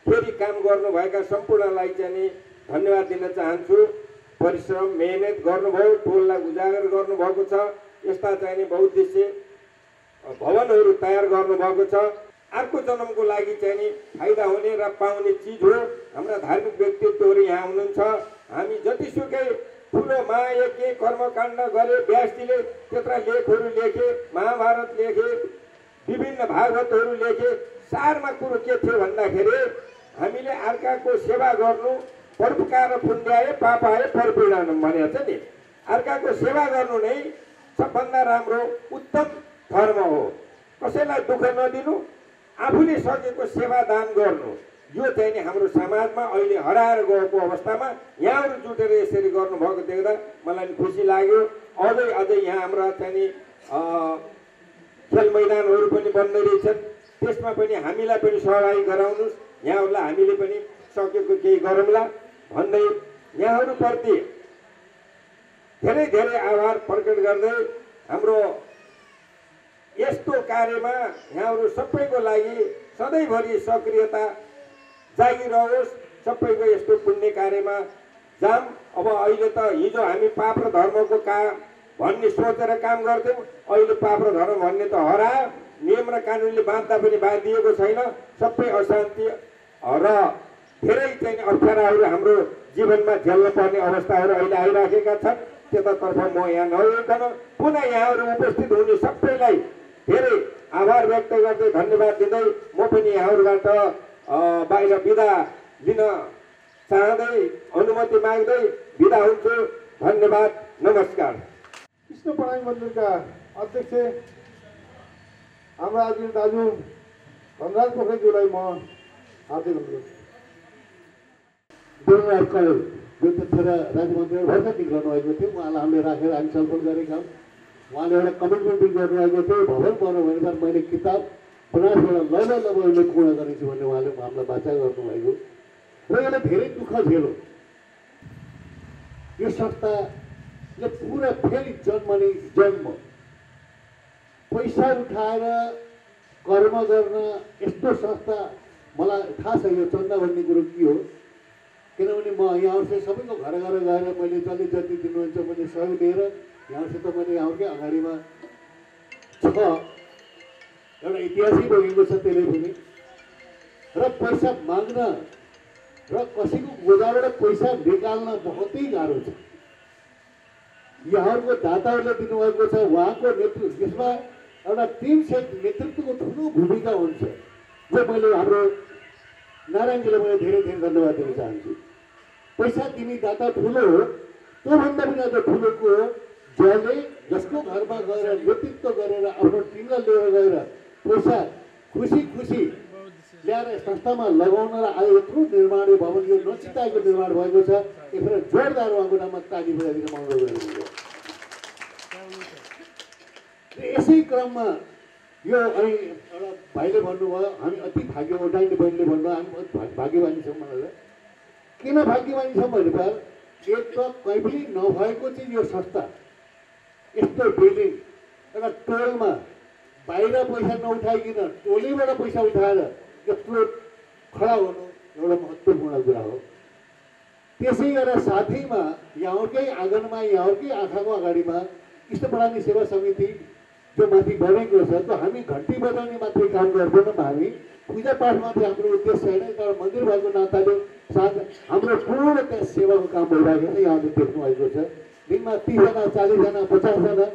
Speaker 8: फेरि काम गर्नुभएका सम्पूर्णलाई चाहिँ नि धन्यवाद दिन चाहन्छु। परिश्रम मेहनत गर्नुभयो टोललाई उजागर गर्नुभएको छ। यस्ता नि बहुद्देश्य भवनहरू तयार गर्नुभएको छ। अर्को जन्मको लागि चाहिँ नि फाइदा हुने र पाउने चिज हो। हाम्रा धार्मिक व्यक्तित्वहरू यहाँ हुनुहुन्छ। हामी जतिसुकै ठुलो महायज्ञ कर्मकाण्ड गरे व्यासजीले त्यत्रा लेखहरू लेखे महाभारत लेखे विभिन्न भागवतहरू लेखे सारमा कुरो के थियो भन्दाखेरि हामीले अर्काको सेवा गर्नु परोपकार पुण्याए पापाए परपीडनम भनेको छ नि। अर्काको सेवा गर्नु नै सबभन्दा राम्रो उत्तम धर्म हो। कसैलाई दुःख नदिनु आफूले सकेको सेवा दान गर्नु। यो चाहिँ नि हाम्रो समाजमा अहिले हराएर गएको अवस्थामा यहाँहरू जुटेर यसरी गर्नुभएको देख्दा मलाई खुसी लाग्यो। अझै अझै यहाँ हाम्रा चाहिँ नि खेल मैदानहरू पनि बन्दै रहेछन्। त्यसमा पनि हामीलाई पनि सहभागी गराउनुहोस्। यहाँहरूलाई हामीले पनि सकेको केही गरौँला। भन्दै यहाँहरूप्रति धेरै धेरै आभार प्रकट गर्दै हाम्रो यस्तो कार्यमा यहाँहरू सबैको लागि सधैँभरि सक्रियता जागिरहोस्। सबैको यस्तो पुण्य कार्यमा जाम। अब अहिले त हिजो हामी पाप र धर्मको काम भन्ने सोचेर काम गर्थ्यौँ। अहिले पाप र धर्म भन्ने त हरायो नियम र कानुनले बाँध्दा पनि बाँधिएको छैन। सबै अशान्ति र धेरै चाहिँ अप्ठ्याराहरू हाम्रो जीवनमा झेल्न पर्ने अवस्थाहरू अहिले आइराखेका छन्। त्यतातर्फ म यहाँ नआइकन पुनः यहाँहरू उपस्थित हुने सबैलाई धेरै आभार व्यक्त गर्दै धन्यवाद दिँदै म पनि यहाँहरूबाट बाहिर बिदा लिन चाहँदै अनुमति माग्दै बिदा हुन्छु। धन्यवाद नमस्कार।
Speaker 1: कृष्ण पढाइ मन्दिरका अध्यक्ष हाम्रा आदरणीय दाजु धनराज पोखरेज्यूलाई म हार्दिक अनुरोध
Speaker 9: देवराज कयल जो त्यतिखेर राज्यमन्त्री भर्खर निक्लनु भएको थियो। उहाँलाई हामीले राखेर हामी छलफल गरेका छौँ। उहाँले एउटा कमिटमेन्ट पनि गर्नुभएको थियो। भवन त मैले किताब बनारसबाट लैला लबैले पूर्ण गरिन्छु भन्ने उहाँले हामीलाई बाचा गर्नुभएको। र यसलाई धेरै दुःख झेलो यो संस्थाले पुरा फेरि जन्मने जन्म। पैसा उठाएर कर्म गर्न यस्तो संस्था मलाई थाहा छ यो चन्दा भन्ने कुरो के हो। किनभने म यहाँहरूसित सबैको घर घर गएर मैले जसले जति दिनुहुन्छ मैले सहयोग दिएर यहाँहरूसित मैले यहाँहरूकै अगाडिमा छ एउटा इतिहासै बगेको छ त्यसले पनि र पैसा माग्न र कसैको गोदाबाट पैसा निकाल्न बहुतै गाह्रो छ यहाँहरूको दाताहरूले दिनुभएको छ उहाँको नेतृत्व यसमा एउटा टिम सेट नेतृत्वको ठुलो भूमिका हुन्छ जो मैले हाम्रो नारायणजीलाई मैले धेरै धेरै धन्यवाद दिन चाहन्छु पैसा दिने दाता ठुलो हो त्योभन्दा पनि अझ ठुलोको हो जसले जसको घरमा गएर नेतृत्व गरेर आफ्नो टिमलाई लिएर गएर पैसा खुसी खुसी ल्याएर संस्थामा लगाउन र आज यत्रो निर्माण यो भवन यो नचिताएको निर्माण भएको छ यसरी जोरदार उहाँको नाममा ताली बजाइदिन मन गरिरहेको र यसै क्रममा यो अनि एउटा भाइले भन्नुभयो हामी अति भाग्य उठाइने बहिनीले भन्नुभयो हामी अति भाग- भाग्यवानी छौँ भनेर किन भाग्यवानी छौँ भने एक त कहीँ पनि नभएको चाहिँ यो संस्था यस्तो बिल्डिङ एउटा टोलमा बाहिर पैसा नउठाइकन टोलीबाट पैसा उठाएर यत्रो खडा गर्नु एउटा महत्त्वपूर्ण कुरा हो। त्यसै गरेर साथैमा यहाँकै आँगनमा यहाँकै आँखाको अगाडिमा कृष्ण सेवा समिति जो माथि बनेको छ त्यो हामी घन्टी बजाउने मात्रै काम गर्दैनौँ हामी। पूजापाठ मात्रै हाम्रो उद्देश्य होइन तर मन्दिर भएको नाताले साथ हाम्रो पूर्ण त्यहाँ सेवाको काम भइरहेको छ यहाँले देख्नुभएको छ। दिनमा तिसजना चालिसजना पचासजना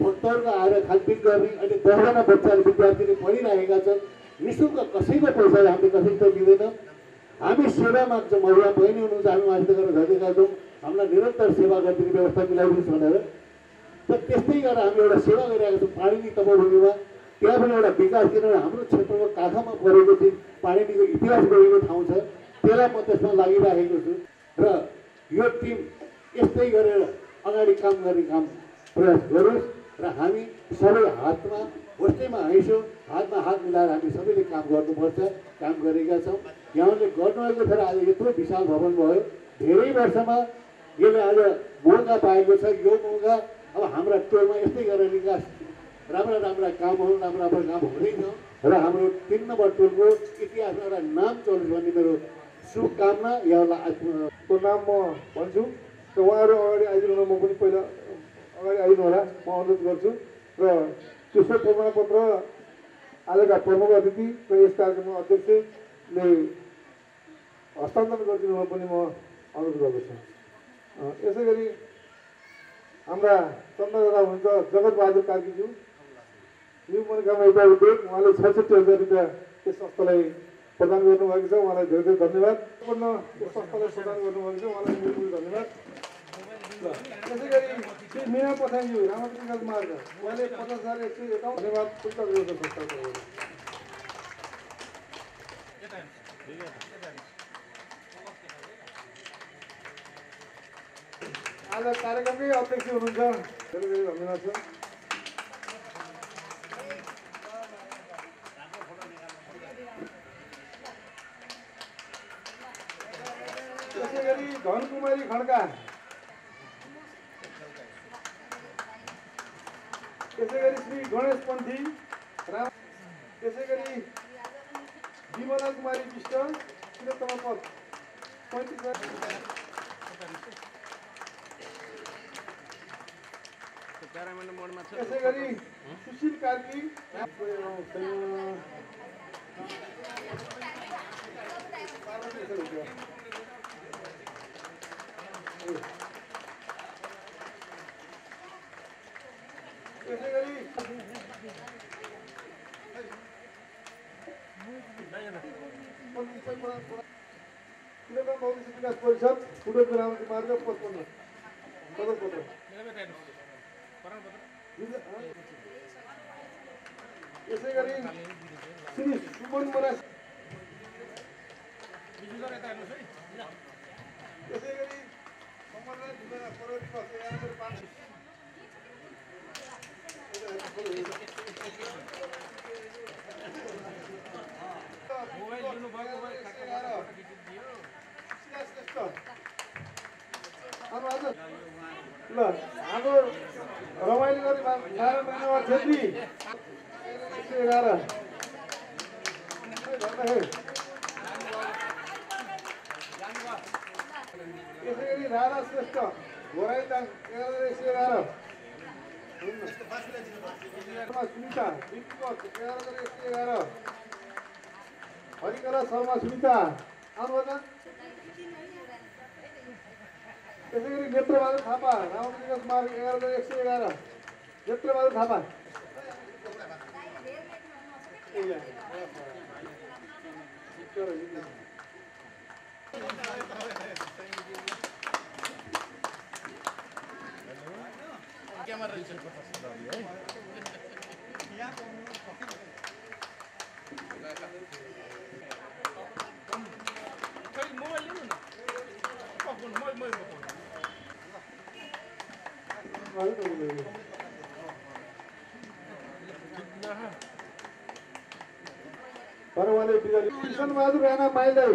Speaker 9: भक्तहरूको आएर खानपिन गर्ने अनि दसजना बच्चाहरू विद्यार्थीले पढिरहेका छन्. नि शुल्क कसैको पैसा हामीले कसैको दिँदैनौँ हामी सेवा माग्छौँ महिला बहिनी हुनुहुन्छ हामी उहाँसित गरेर धन्यवाद छौँ हामीलाई निरन्तर सेवा गरिदिने व्यवस्था मिलाइदिनुहोस् भनेर र त्यस्तै गरेर हामी एउटा सेवा गरिरहेका छौँ पाणिनी तपोभूमिमा त्यहाँ पनि एउटा विकास किनभने हाम्रो क्षेत्रको काखमा परेको चाहिँ पाणिनीको इतिहास गएको ठाउँ छ त्यसलाई म त्यसमा लागिराखेको छु र यो टिम यस्तै गरेर अगाडि काम गर्ने काम प्रयास गरोस् र हामी सबै हातमा होस्टेमा हैसौँ हातमा हात मिलाएर हामी सबैले काम गर्नुपर्छ काम गरेका छौँ। यहाँले गर्नुभएको र आज यत्रो विशाल भवन भयो। धेरै वर्षमा यसले आज मौका पाएको छ। यो मौका अब हाम्रा टोलमा यस्तै गरेर विकास राम्रा राम्रा कामहरू राम्रो राम्रो काम हुँदैछ। र हाम्रो तिन नम्बर टोलको इतिहासमा एउटा नाम चलोस् भन्ने मेरो शुभकामना। यहाँलाई
Speaker 1: नाम म भन्छु? र उहाँहरू अगाडि आइदिनु म पनि पहिला अगाडि आइदिनु होला। म अनुरोध गर्छु। र तेस्रो प्रमाणपत्र आजका प्रमुख अतिथि र यस कार्यक्रमका अध्यक्षले हस्तान्तरण गरिदिनु पनि म अनुरोध गर्दछु। यसै गरी हाम्रा चन्द्रदादा हुनुहुन्छ जगतबहादुर कार्कीज्यू। न्यु मनोकामना एउटा उद्योग उहाँले छैसठी हजार रुपियाँ यस संस्थालाई प्रदान गर्नुभएको छ। उहाँलाई धेरै धेरै धन्यवाद। यस संस्थालाई प्रदान गर्नुभएको छ। उहाँलाई धेरै धेरै धन्यवाद। त्यसै गरी श्री मिना पठाइज्यू रामकृष्ण मार्ग। उहाँले पचास हजार एक सय एकाउन्न धन्यवाद। पुरस्कार गरेको संस्थाको आज कार्यक्रमकै अध्यक्ष हुनुहुन्छ। धेरै धेरै धन्यवाद छ त्यसै गरी धनकुमारी खड्का? त्यसै गरी श्री गणेश पन्थी राम त्यसै गरी विमला कुमारी विष्ट तिलोत्तमा पद पैँतिस यसै गरी सुशील कार्की। विकास परिषद मार्ग पचपन्न ल हाम्रो रमाइलो गर्ने नारायण मानव छेत्री एघार श्रेष्ठ एघार सुनिता एघार हरिकला शर्मा सुनिता आउनुभयो त्यसै गरी नेत्रबहादुर थापा रामविकास मार्ग एघार एक सय एघार नेत्रबहादुर थापा परवाले बिगारी किशन बहादुर राणा माइलाई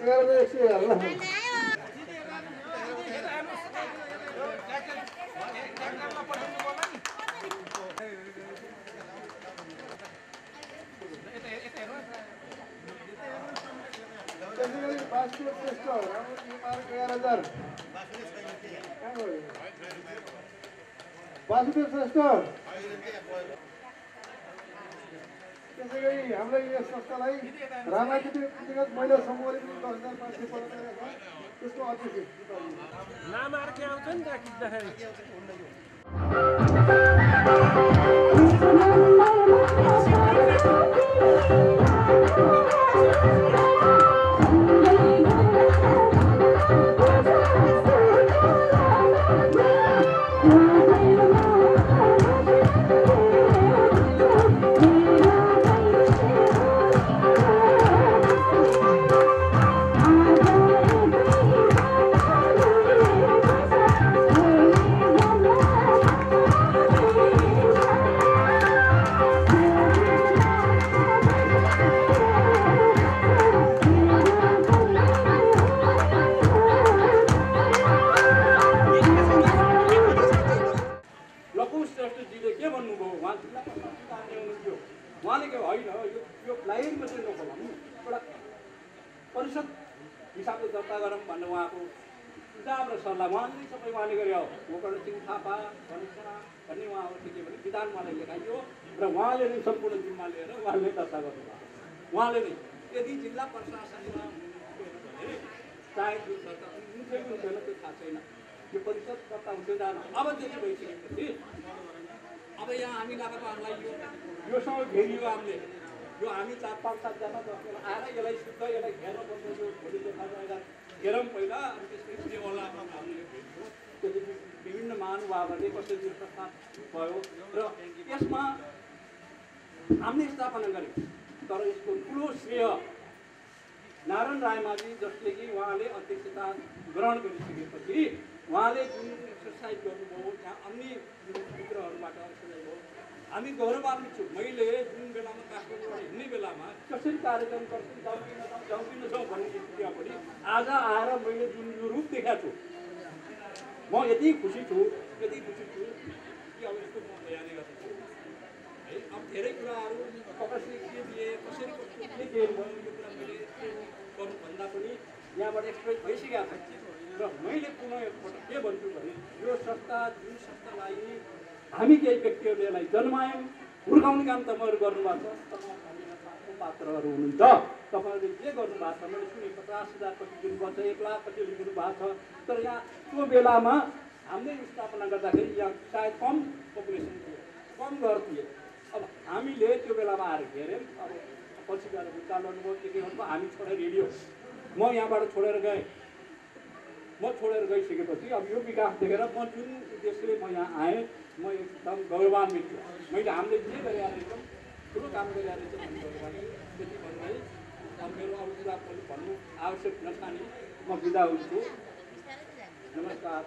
Speaker 1: एघार एक सय एघार वासुदेव श्रेष्ठ त्यसै गरी हामीलाई यस संस्थालाई रामाकृति व्यक्तिगत महिला समूहले पनि दस हज़ार पाँच सय पन्ध्र छ त्यसको अध्यक्ष
Speaker 10: नामहरू के आउँछ नि त्यहाँ खिच्दाखेरि
Speaker 11: हामी गौरवान्वित छौँ मैले जुन बेलामा काठमाडौँबाट हिँड्ने बेलामा कसरी कार्यक्रम गर्छौँ जाउँ कि नजाउँ जाउँ कि नजाउँ भन्ने स्थितिमा पनि आज आएर मैले जुन यो रूप देखाएको छु म यति खुसी छु यति खुसी छु कि अब यस्तो म बयानै गर्छु है अब धेरै कुराहरू कसरी के दिए कसरी कस्तो के के भयो यो कुरा मैले गर्नुभन्दा पनि यहाँबाट एक्सप्रेस भइसकेको छ
Speaker 10: र मैले पुनः एकपल्ट के भन्छु भने यो संस्था जुन संस्थालाई हामी केही व्यक्तिहरूले यसलाई जन्मायौँ हुर्काउने काम तपाईँहरू गर्नुभएको छ। पात्रहरू हुनुहुन्छ। तपाईँहरूले के गर्नुभएको छ? मैले सुने पचास हजार कति दिनुपर्छ एक लाख कति दिनु भएको छ। तर यहाँ त्यो बेलामा हामीले स्थापना गर्दाखेरि यहाँ सायद कम पपुलेसन थियो कम घर थिए अब हामीले त्यो बेलामा आएर हेऱ्यौँ अब पछि गएर विचार गर्नुभयो के के गर्नुभयो हामी छोडेर हिँड्यो। म यहाँबाट छोडेर गएँ। म छोडेर गइसकेपछि अब यो विकास देखेर म जुन उद्देश्यले म यहाँ आएँ म एकदम गौरवान्वित छु मैले हामीले जे गरेर रहेछौँ ठुलो काम गरेर रहेछौँ भन्ने गौरवान्वित त्यति भन्दै अब कुरा भन्नु आवश्यक नछाने म बिदा हुन्छु। नमस्कार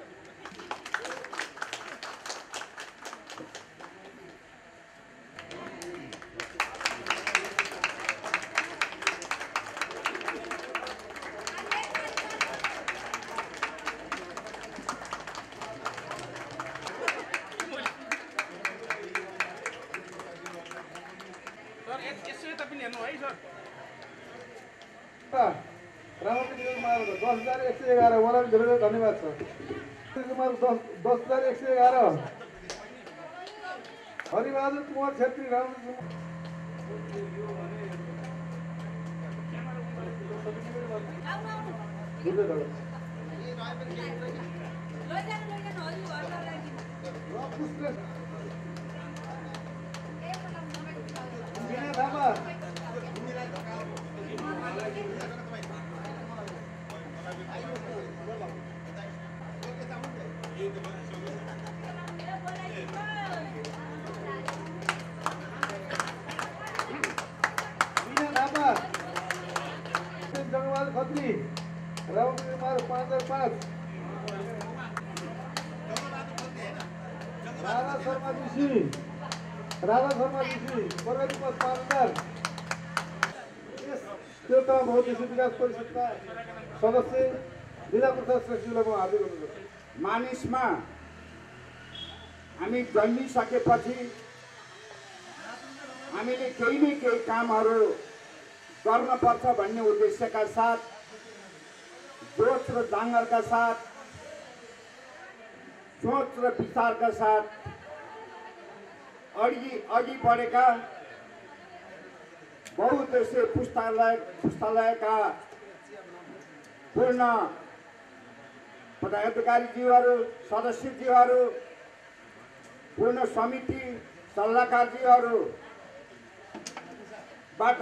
Speaker 12: सर यस- यसो यता पनि हेर्नु है सर
Speaker 1: रामकृष्ण कुमार दस हजार एक सय एघार उहाँलाई पनि धेरै धेरै धन्यवाद छ कुमार दस दस हजार एक सय एघार हरिबहादुर कुमार छेत्री
Speaker 13: आउनु
Speaker 1: बुझ्दै गयो।
Speaker 13: लैजानु लैजानु हजुर घरको लागि
Speaker 1: पुष्प
Speaker 13: एकपल्ट मोबाइल
Speaker 1: बिना थापा बिना थापा जगमाल खत्री रामकृष्ण कुमार पाँच हजार पाँच राधा शर्मा जोशी राधा शर्मा जोशी प्रगति पथ पाँच हजार यस देउता बहुद्देश्य विकास परिषदका सदस्य विधा प्रसाद श्रेष्ठजीलाई म हार्दिक अनुरोध
Speaker 14: मानिसमा हामी जन्मिसकेपछि हामीले केही न केही कामहरू गर्नपर्छ भन्ने उद्देश्यका साथ जोस र जाँगरका साथ सोच र विचारका साथ अघि अघि बढेका बहुउद्देश्य पुस्तकालय पुस्तकालयका पूर्ण पदाधिकारीज्यूहरू सदस्यज्यूहरू पूर्ण समिति सल्लाहकारज्यूहरूबाट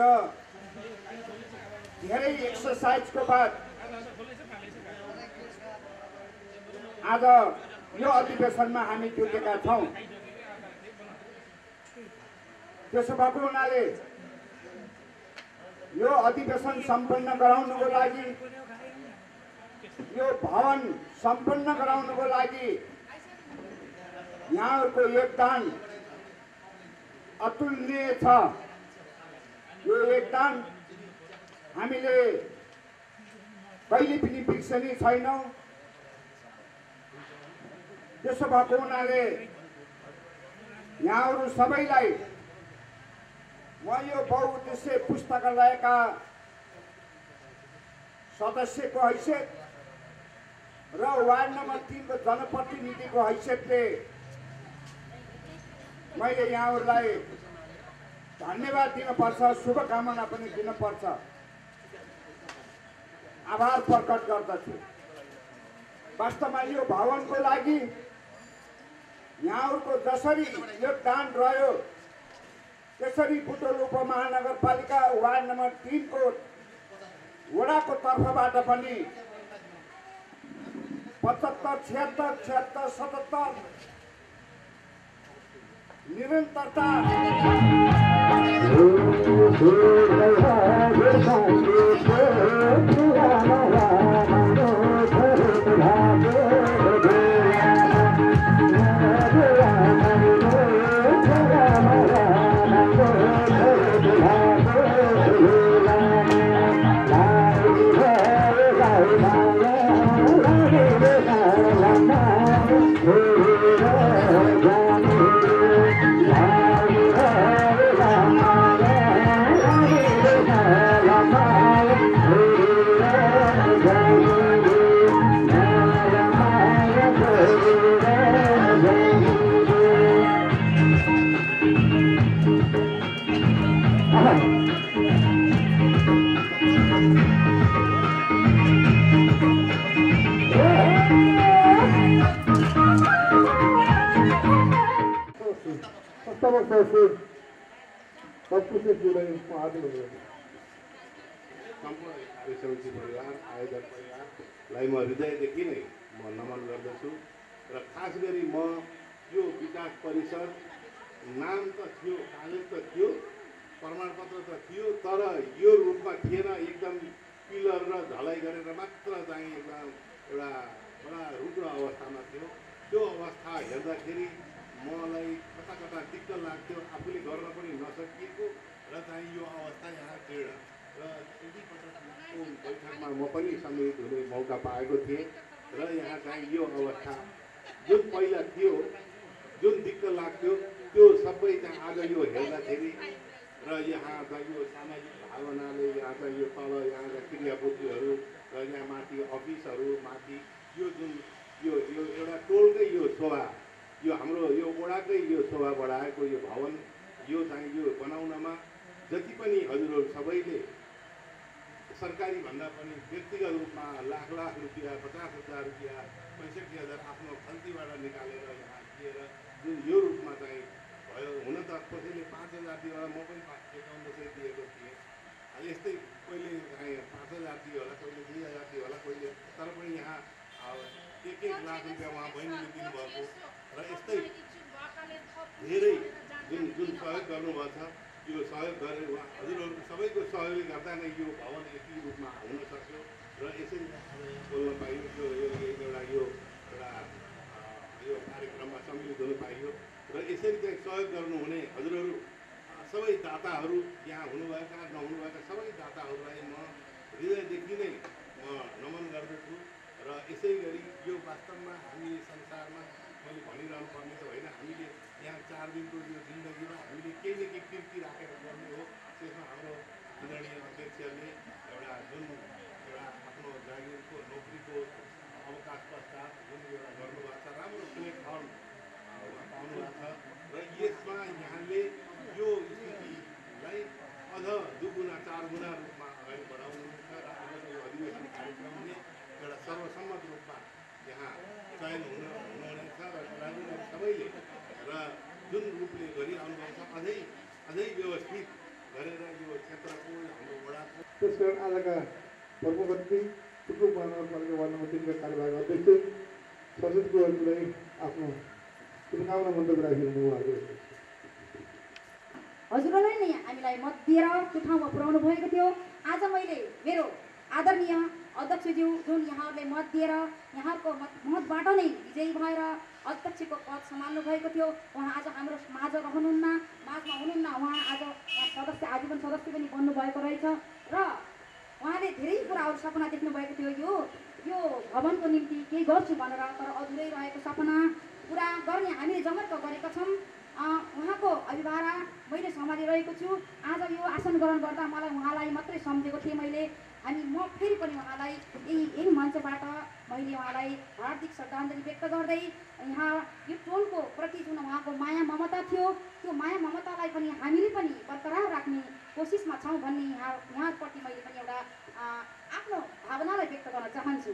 Speaker 14: धेरै एक्सर्साइजको बाद आज यो अधिवेशनमा हामी जुटेका छौँ। त्यसो भएको हुनाले यो अधिवेशन सम्पन्न गराउनुको लागि यो भवन सम्पन्न गराउनुको लागि यहाँहरूको योगदान अतुलनीय छ। यो योगदान हामीले कहिले पनि बिर्सने छैनौँ। त्यसो भएको हुनाले यहाँहरू सबैलाई म यो बहुउद्देश्य पुस्तकालयका सदस्यको हैसियत र वार्ड नम्बर तिनको जनप्रतिनिधिको हैसियतले मैले यहाँहरूलाई धन्यवाद दिनुपर्छ शुभकामना पनि दिनुपर्छ। आभार प्रकट गर्दछु। वास्तवमा यो भवनको लागि यहाँहरूको जसरी योगदान रह्यो त्यसरी बुटोल उपमहानगरपालिका वार्ड नम्बर तिनको वडाको तर्फबाट पनि पचहत्तर छिहत्तर छिहत्तर सतहत्तर निरन्तरता।
Speaker 1: धन्यवाद
Speaker 2: सम्पूर्ण परिवार म हृदयदेखि नै म नमन गर्दछु र खास गरी म यो विकास परिषद नाम त थियो कागज त थियो प्रमाणपत्र त थियो तर यो रूपमा थिएन एकदम पिलर र ढलाइ गरेर मात्र चाहिँ एकदम एउटा बडा रुग्ण अवस्थामा थियो। त्यो अवस्था हेर्दाखेरि मलाई कता कता दिक्क लाग्थ्यो आफूले गर्न पनि नसकिएको र चाहिँ यो अवस्था यहाँ जीर्ण र यति बैठकमा म पनि सम्मिलित हुने मौका पाएको थिएँ र यहाँ चाहिँ यो अवस्था। जुन पहिला थियो जुन दिक्क लाग्थ्यो त्यो सबै चाहिँ आज यो हेर्दाखेरि र यहाँ चाहिँ यो सामाजिक भावनाले यहाँ चाहिँ यो तल यहाँका क्रियापुत्रीहरू र यहाँ माथि अफिसहरू माथि यो जुन यो यो एउटा टोलकै यो शोभा यो हाम्रो यो ओडाकै यो शोभा बढाएको यो भवन यो चाहिँ यो बनाउनमा जति पनि हजुरहरू सबैले सरकारी भन्दा पनि व्यक्तिगत रूपमा लाख लाख रुपियाँ पचास हजार रुपियाँ पैँसठी हजार आफ्नो खल्तीबाट निकालेर यहाँ दिएर जुन यो रूपमा चाहिँ भयो हुन त कसैले पाँच हजार दियो होला म पनि पाँच एकाउन्न सय दिएको थिएँ। यस्तै कहिले चाहिँ पाँच हजार दियो होला कहिले दुई हजार दियो होला कहिले तर पनि यहाँ एक एक लाख रुपियाँ उहाँ बहिनीले दिनुभएको। र यस्तै धेरै जुन जुन सहयोग गर्नुभएको छ यो सहयोग गरेर उहाँ हजुरहरूको सबैको सहयोगले गर्दा नै यो भवन यति रूपमा हुन सक्यो। र यसरी बोल्न पाइयो यो एउटा यो एउटा यो कार्यक्रममा सम्मिलित हुन पाइयो। र यसरी चाहिँ सहयोग गर्नुहुने हजुरहरू सबै दाताहरू यहाँ हुनुभएका नहुनुभएका सबै दाताहरूलाई म हृदयदेखि नै म नमन गर्दछु। र यसै गरी यो वास्तवमा हामी संसारमा मैले भनिरहनु पर्ने त होइन हामीले यहाँ चार दिनको यो जिन्दगीमा हामीले केही न केही कृति राखेर गर्ने हो। त्यसमा हाम्रो आदरणीय अध्यक्षले एउटा जुन एउटा आफ्नो जागिरको नोकरीको अवकाश पश्चात जुन एउटा गर्नुभएको छ राम्रो प्लेटफर्म उहाँ पाउनुभएको छ र यसमा यहाँले यो स्थितिलाई अझ दुगुना चार गुणा रूपमा अगाडि बढाउनुहुन्छ र आजको यो अधिवेशन कार्यक्रमले एउटा सर्वसम्मत रूपमा यहाँ चयन हुन हुनुहुनेछ र राजनीति सबैले र जुन रूपले गरिरहनु भएको छ अझै अझै व्यवस्थित गरेर यो क्षेत्रको हाम्रो वडाको
Speaker 1: त्यस कारण आजका प्रमुख अतिथि टुकुर महानगरपालिका वार्ड नम्बर तिनका कार्यवाहक अध्यक्ष सचिवज्यूलाई आफ्नो शुभकामना मन्तव्य राखिरहनु उहाँहरू
Speaker 13: हजुरहरूलाई नै हामीलाई मत दिएर त्यो ठाउँमा पुर्याउनु भएको थियो। आज मैले मेरो आदरणीय अध्यक्षज्यू जुन यहाँहरूले मत दिएर यहाँहरूको मत मतबाट नै विजयी भएर अध्यक्षको पद सम्हाल्नु भएको थियो। उहाँ आज हाम्रो माझ रहनुहुन्न माझमा हुनुहुन्न। उहाँ आज सदस्य आजीवन सदस्य पनि बन्नुभएको रहेछ। र उहाँले धेरै कुराहरू सपना देख्नु भएको थियो। यो यो भवनको निम्ति केही गर्छु भनेर तर अधुरै रहेको सपना। पुरा गर्ने हामीले जमर्क गरेका छौँ। उहाँको अभिभारा मैले सम्हालिरहेको छु। आज यो आसन ग्रहण गर्दा मलाई उहाँलाई मात्रै सम्झेको थिएँ मैले। अनि म फेरि पनि उहाँलाई यही यही मञ्चबाट मैले उहाँलाई हार्दिक श्रद्धाञ्जली व्यक्त गर्दै यहाँ यो टोलको प्रति जुन उहाँको माया ममता थियो त्यो माया ममतालाई पनि हामीले पनि बरकरार राख्ने कोसिसमा छौँ भन्ने यहाँ यहाँप्रति मैले पनि एउटा आफ्नो भावनालाई व्यक्त गर्न चाहन्छु।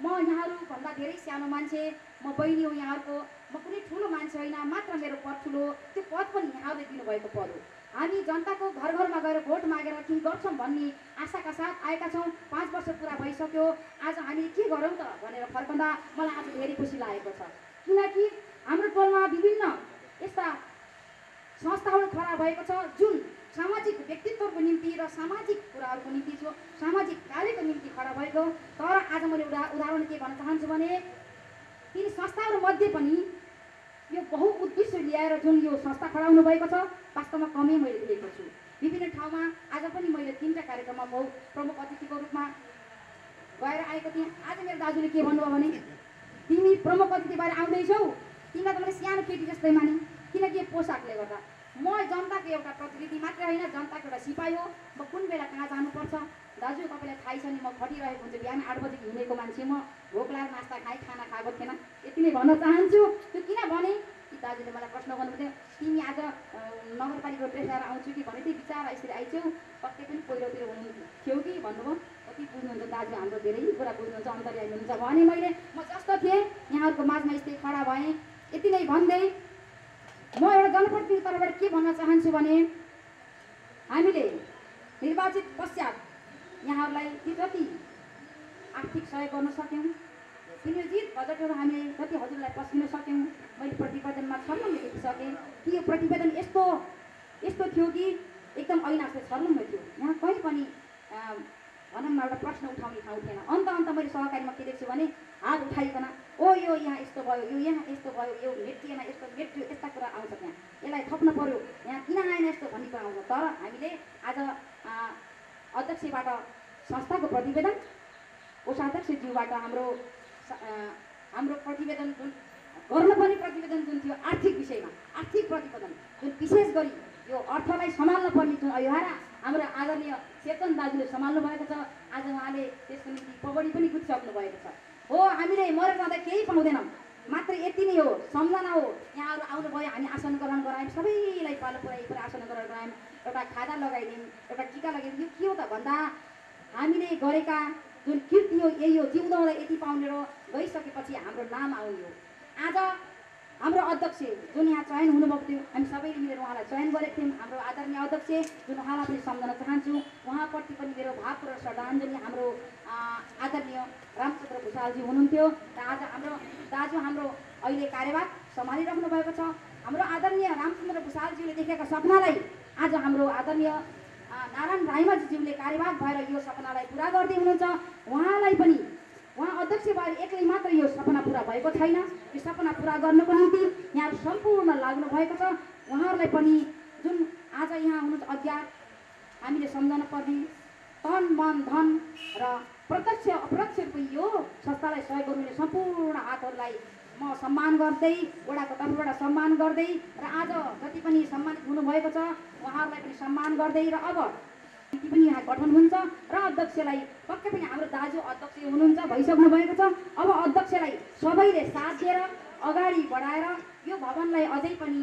Speaker 13: म यहाँहरूभन्दा धेरै सानो मान्छे म बहिनी हो यहाँहरूको म कुनै ठुलो मान्छे होइन मात्र मेरो पद ठुलो त्यो पद पनि यहाँहरूले दिनुभएको पद हो। हामी जनताको घर घरमा गएर भोट मागेर केही गर्छौँ भन्ने आशाका साथ आएका छौँ। पाँच वर्ष पुरा भइसक्यो। आज हामी के गरौँ त भनेर फर्कँदा मलाई आज धेरै खुसी लागेको छ। किनकि हाम्रो टोलमा विभिन्न यस्ता संस्थाहरू खडा भएको छ जुन सामाजिक व्यक्तित्वको निम्ति र सामाजिक कुराहरूको निम्ति जो सामाजिक कार्यको निम्ति खडा भएको। तर आज मैले उदा उदाहरण के भन्न चाहन्छु भने ती संस्थाहरूमध्ये पनि यो बहुउद्देश्य ल्याएर जुन यो संस्था खडाउनु भएको छ वास्तवमा कमै मैले देखेको छु। विभिन्न ठाउँमा आज पनि मैले तिनवटा कार्यक्रममा बहु प्रमुख अतिथिको रूपमा गएर आएको थिएँ। आज मेरो दाजुले के भन्नुभयो भने तिमी प्रमुख अतिथि भएर आउँदैछौ तिमीलाई त मैले सानो केटी जस्तै माने। किनकि पोसाकले गर्दा। म जनताको एउटा प्रतिनिधि मात्रै होइन जनताको एउटा सिपाही हो। म कुन बेला कहाँ जानुपर्छ? दाजु तपाईँलाई थाहै छ नि म खटिरहेको हुन्छु। बिहान आठ बजी हिँडेको मान्छे म। भोक लागेर नास्ता खाएँ खाना खाएको थिएन। यति नै भन्न चाहन्छु। त्यो किनभने ती दाजुले मलाई प्रश्न गर्नुहुन्थ्यो तिमी आज नगरपालिकाको ड्रेस लगाएर आउँछु कि? भने त्यही बिचरा यसरी आइछौ। पक्कै पनि पहिलोतिर हुनुहुन्थ्यो कि भन्नुभयो। कति बुझ्नुहुन्छ दाजु हाम्रो धेरै कुरा बुझ्नुहुन्छ अन्तर्यामी हुनुहुन्छ भने मैले म जस्तो थिएँ। यहाँहरूको माझमा यस्तै खडा भएँ। यति नै भन्दै म एउटा जनप्रतिनिधि तर्फबाट के भन्न चाहन्छु भने हामीले निर्वाचित पश्चात यहाँहरूलाई ती जति आर्थिक सहयोग गर्न सक्यौँ। विनियोजित बजेटहरू हामीले जति हजुरलाई पस्किन सक्यौँ मैले प्रतिवेदनमा छर्लङ्ग देखिसकेँ कि यो प्रतिवेदन यस्तो यस्तो थियो कि एकदम ऐनाको छर्लङ्ग थियो। यहाँ कहीँ पनि भनौँ न एउटा प्रश्न उठाउने ठाउँ थिएन। अन्त अन्त मैले सहकारीमा के देख्छु भने हात उठाइकन ओ यो यहाँ यस्तो भयो यो यहाँ यस्तो भयो यो मेटिएन यस्तो मेट्यो यस्ता कुरा आउँछ त्यहाँ। यसलाई थप्नु पर्यो। यहाँ किन आएन यस्तो भन्ने कुरा आउँछ। तर हामीले आज अध्यक्षबाट संस्थाको प्रतिवेदन। कोषाध्यक्षज्यूबाट हाम्रो स- अँ, हाम्रो प्रतिवेदन जुन गर्नुपर्ने प्रतिवेदन जुन थियो आर्थिक विषयमा आर्थिक प्रतिवेदन जुन विशेष गरी यो अर्थलाई सम्हाल्न पर्ने जुन अहिलेहारा हाम्रो आदरणीय चेतन दाजुले सम्हाल्नु भएको छ। आज उहाँले त्यसको निम्ति पगडी पनि गुथिसक्नु भएको छ। हो हामीले मरेर जाँदा केही पाउँदैनौँ मात्र यति नै हो सम्झना हो। यहाँहरू आउनुभयो हामी आसन ग्रहण गरायौँ सबैलाई पालो पुऱ्याइ पुरा आसन ग्रहण गरायौँ। एउटा खादा लगाइदियौँ एउटा टिका लगाइदिउँ। यो के हो त भन्दा हामीले गरेका जुन कृति हो यही हो। जिउँदो यति पाउने र गइसकेपछि हाम्रो नाम आउने हो आज हाम्रो अध्यक्ष जुन यहाँ चयन हुनुभएको थियो हामी सबैले मिलेर उहाँलाई चयन गरेको थियौँ। हाम्रो आदरणीय अध्यक्ष जुन उहाँलाई पनि सम्झन चाहन्छु उहाँप्रति पनि मेरो भावपूर्ण श्रद्धाञ्जली हाम्रो आदरणीय रामचन्द्र भूषालजी हुनुहुन्थ्यो। र आज हाम्रो दाजु हाम्रो अहिले कार्यभार सम्हालिराख्नु भएको छ। हाम्रो आदरणीय रामचन्द्र भूषालज्यूले देखेका सपनालाई आज हाम्रो आदरणीय नारायण राइमाजीज्यूले कार्यभार भएर यो सपनालाई पुरा गर्दै हुनुहुन्छ। उहाँलाई पनि उहाँ अध्यक्ष भएर एक्लै मात्र यो सपना पुरा भएको छैन। यो सपना पुरा गर्नको निम्ति यहाँ सम्पूर्ण लाग्नु भएको छ। उहाँहरूलाई पनि जुन आज यहाँ हुनुहुन्छ अज्ञात हामीले सम्झन पर्ने तन मन धन र प्रत्यक्ष अप्रत्यक्ष यो संस्थालाई सहयोग गर्नुहुने सम्पूर्ण हातहरूलाई म सम्मान गर्दै वडाको तर्फबाट सम्मान गर्दै र आज जति पनि सम्मानित हुनुभएको छ उहाँहरूलाई पनि सम्मान गर्दै र अब समिति पनि यहाँ गठन हुन्छ र अध्यक्षलाई पक्कै पनि हाम्रो दाजु अध्यक्ष हुनुहुन्छ भइसक्नु भएको छ। अब अध्यक्षलाई सबैले साथ दिएर अगाडि बढाएर यो भवनलाई अझै पनि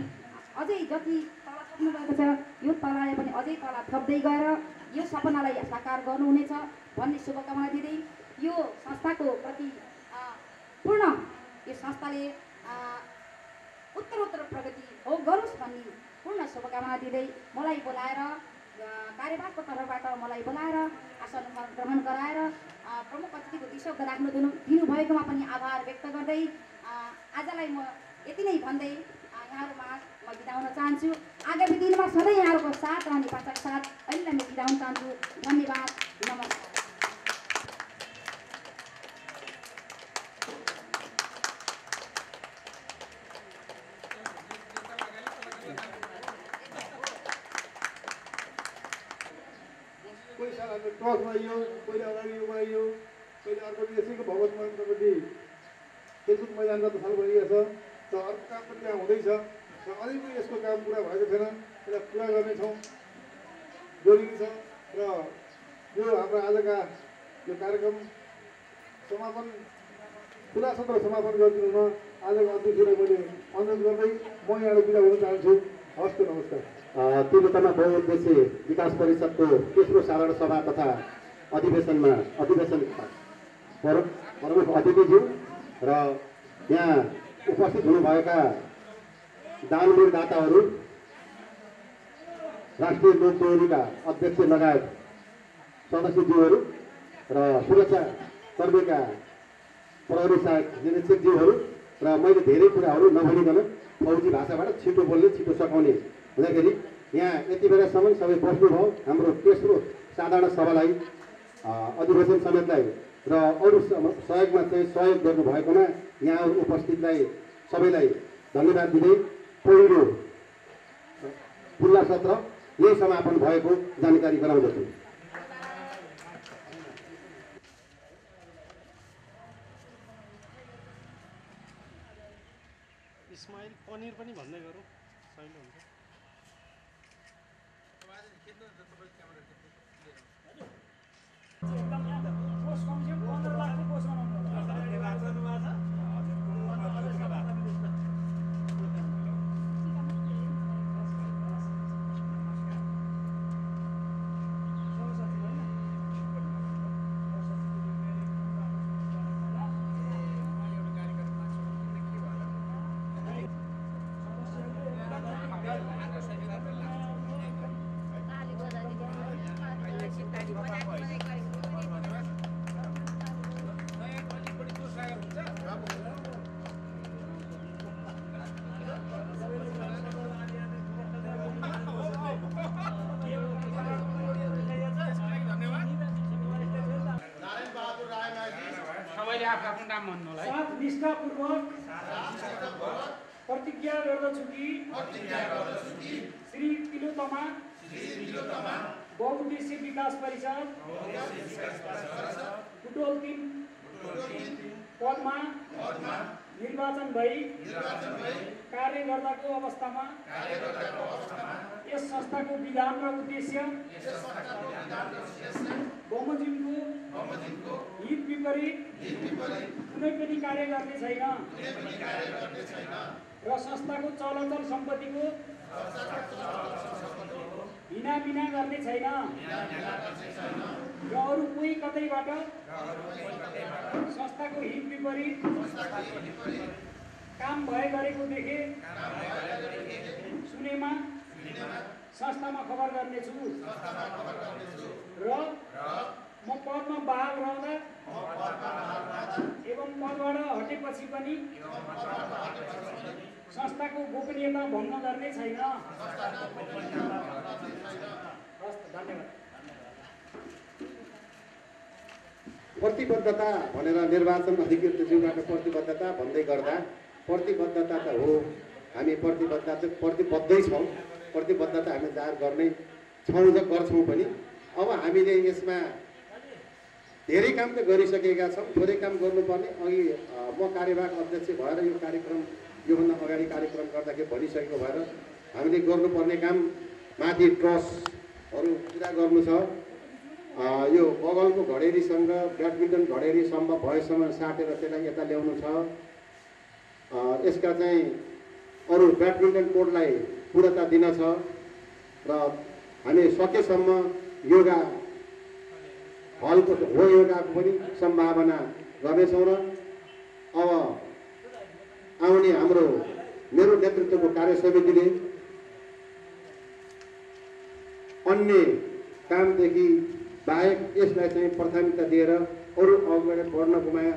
Speaker 13: अझै जति तल थप्नु भएको छ यो तललाई पनि अझै तल थप्दै गएर यो सपनालाई साकार गर्नुहुनेछ भन्ने शुभकामना दिँदै यो संस्थाको प्रति पूर्ण यो संस्थाले उत्तरोत्तर प्रगति हो गरोस् भन्ने पूर्ण शुभकामना दिँदै मलाई बोलाएर अ, कार्यभारको तर्फबाट मलाई बोलाएर आसन ग्रहण गराएर प्रमुख अतिथिको दुई राख्नु दिनु दिनुभएकोमा पनि आभार व्यक्त गर्दै आजलाई म यति नै भन्दै यहाँहरूमा म बिदा हुन चाहन्छु। आगामी दिनमा सधैँ यहाँहरूको साथ रहने पाठक साथ अहिले म बिदा हुन चाहन्छु। धन्यवाद। नमस्कार।
Speaker 1: टस बनाइयो पहिले अगाडि यो बनाइयो पहिले अर्को यसैको भगवत मन्त्रपट्टि खेलकुद मैदानमा त छलफल गरिएको छ र अर्को काम पनि त्यहाँ हुँदैछ र अझै पनि यसको काम पुरा भएको छैन यसलाई पुरा गर्नेछौँ छ र यो हाम्रो आजका यो कार्यक्रम समापन खुला सत्र समापन गरिदिनुमा आजको अध्यक्षलाई मैले अनुरोध गर्दै म यहाँबाट बिदा हुन चाहन्छु हवस् त नमस्कार
Speaker 5: तिब्बतमा बहुउद्देश्य विकास परिषदको तेस्रो साधारण सभा तथा अधिवेशनमा अधिवेशन प्रमुख अतिथिज्यू र यहाँ उपस्थित हुनुभएका दानवीर दाताहरू राष्ट्रिय लोक दोहोरीका अध्यक्ष लगायत सदस्यज्यूहरू र सुरक्षा कर्मीका प्रहरी सहायक निरीक्षकज्यूहरू र मैले धेरै कुराहरू नभनिकन फौजी भाषाबाट छिटो बोल्ने छिटो सघाउने हुँदाखेरि यहाँ यति बेलासम्म सबै बस्नुभयो हाम्रो तेस्रो साधारण सभालाई अधिवेशन समेतलाई र अरू सहयोगमा चाहिँ सहयोग गर्नुभएकोमा यहाँ उपस्थितलाई सबैलाई धन्यवाद दिँदै पहिलो खुल्ला सत्र यही समापन भएको जानकारी गराउँदछु।
Speaker 15: इस्माइल पनिर पनि भन्दै गरौँ। सहिलो Bosh
Speaker 12: komisyon qonunlarni qo'shmalar. आफ्नो नाम भन्नु होला है
Speaker 16: साथ निष्ठापूर्वक प्रतिज्ञा गर्दछु कि श्री तिलोतमा बहुउद्देश्य विकास परिषद बुटोल तिन पदमा निर्वाचन भई कार्यकर्ताको अवस्थामा यस संस्थाको विधान र उद्देश्य बमोजिमको हित विपरीत कुनै पनि कार्य गर्ने छैन। र संस्थाको चलचल सम्पत्तिको हिनाबिना गर्ने छैन। र अरू कोही कतैबाट संस्थाको हित विपरीत काम भए गरेको देखे सुनेमा संस्थामा खबर गर्नेछु। र म पदमा बहाल रहँदा एवं पदबाट हटेपछि पनि संस्थाको गोपनीयता भङ्ग गर्ने छैन।
Speaker 5: प्रतिबद्धता भनेर निर्वाचन अधिकृतज्यूबाट प्रतिबद्धता भन्दै गर्दा प्रतिबद्धता त हो। हामी प्रतिबद्धता चाहिँ प्रतिबद्धै छौँ। प्रतिबद्धता हामी जाहेर गर्नै छौँ र गर्छौँ पनि। अब हामीले यसमा धेरै काम त गरिसकेका छौँ थोरै काम गर्नुपर्ने। अघि म कार्यवाहक अध्यक्ष भएर यो कार्यक्रम योभन्दा अगाडि कार्यक्रम गर्दाखेरि भनिसकेको भएर हामीले गर्नुपर्ने काम माथि ट्रसहरू पुरा गर्नु छ। यो बगलको घडेरीसँग ब्याडमिन्टन घडेरी सम्भव भएसम्म साटेर त्यसलाई यता ल्याउनु छ। यसका चाहिँ अरू ब्याडमिन्टन कोर्टलाई पूर्णता दिन छ र हामी सकेसम्म योगा हलको हो योगाको पनि सम्भावना गर्नेछौँ र अब आउने हाम्रो मेरो नेतृत्वको कार्य समितिले अन्य कामदेखि बाहेक यसलाई चाहिँ प्राथमिकता दिएर अरू अगाडि बढ्न गुमाया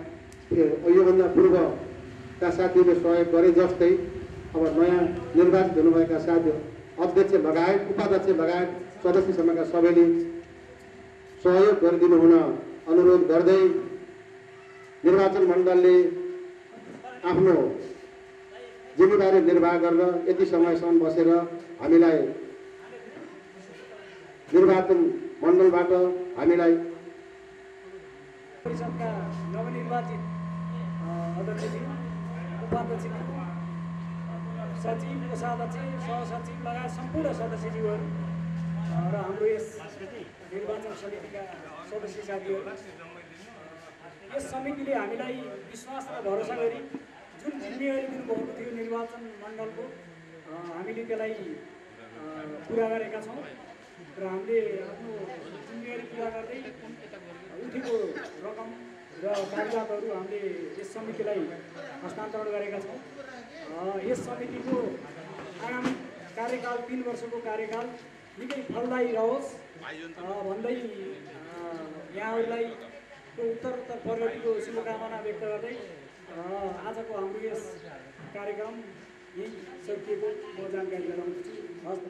Speaker 5: योभन्दा पूर्वका साथीहरूले सहयोग गरे जस्तै अब नयाँ निर्वाचित हुनुभएका साथीहरू अध्यक्ष लगायत उपाध्यक्ष लगायत सदस्य समूहका सबैले सहयोग गरिदिनु हुन अनुरोध गर्दै निर्वाचन मण्डलले आफ्नो जिम्मेवारी निर्वाह गरेर यति समयसम्म बसेर हामीलाई निर्वाचन मण्डलबाट हामीलाई
Speaker 16: परिषदका नवनिर्वाचित अध्यक्षजी उपाध्यक्ष सचिव कोषाध्यक्ष सहसचिव लगायत सम्पूर्ण सदस्यज्यूहरू र हाम्रो यस निर्वाचन समितिका सदस्य साथीहरू यस समितिले हामीलाई विश्वास र भरोसा गरी जुन जिम्मेवारी दिनुभएको थियो निर्वाचन मण्डलको हामीले त्यसलाई पुरा गरेका छौँ। र हामीले आफ्नो जिम्मेवारी पुरा गर्दै उठेको रकम र कागजातहरू हामीले यस समितिलाई हस्तान्तरण गरेका छौँ। यस समितिको आगामी कार्यकाल तिन वर्षको कार्यकाल निकै फलदायी रहोस्। भन्दै यहाँहरूलाई को उत्तरोत्तर प्रगतिको शुभकामना व्यक्त गर्दै आजको हाम्रो यस कार्यक्रम यही सकिएको। म जानकारी गराउँदछु। हस्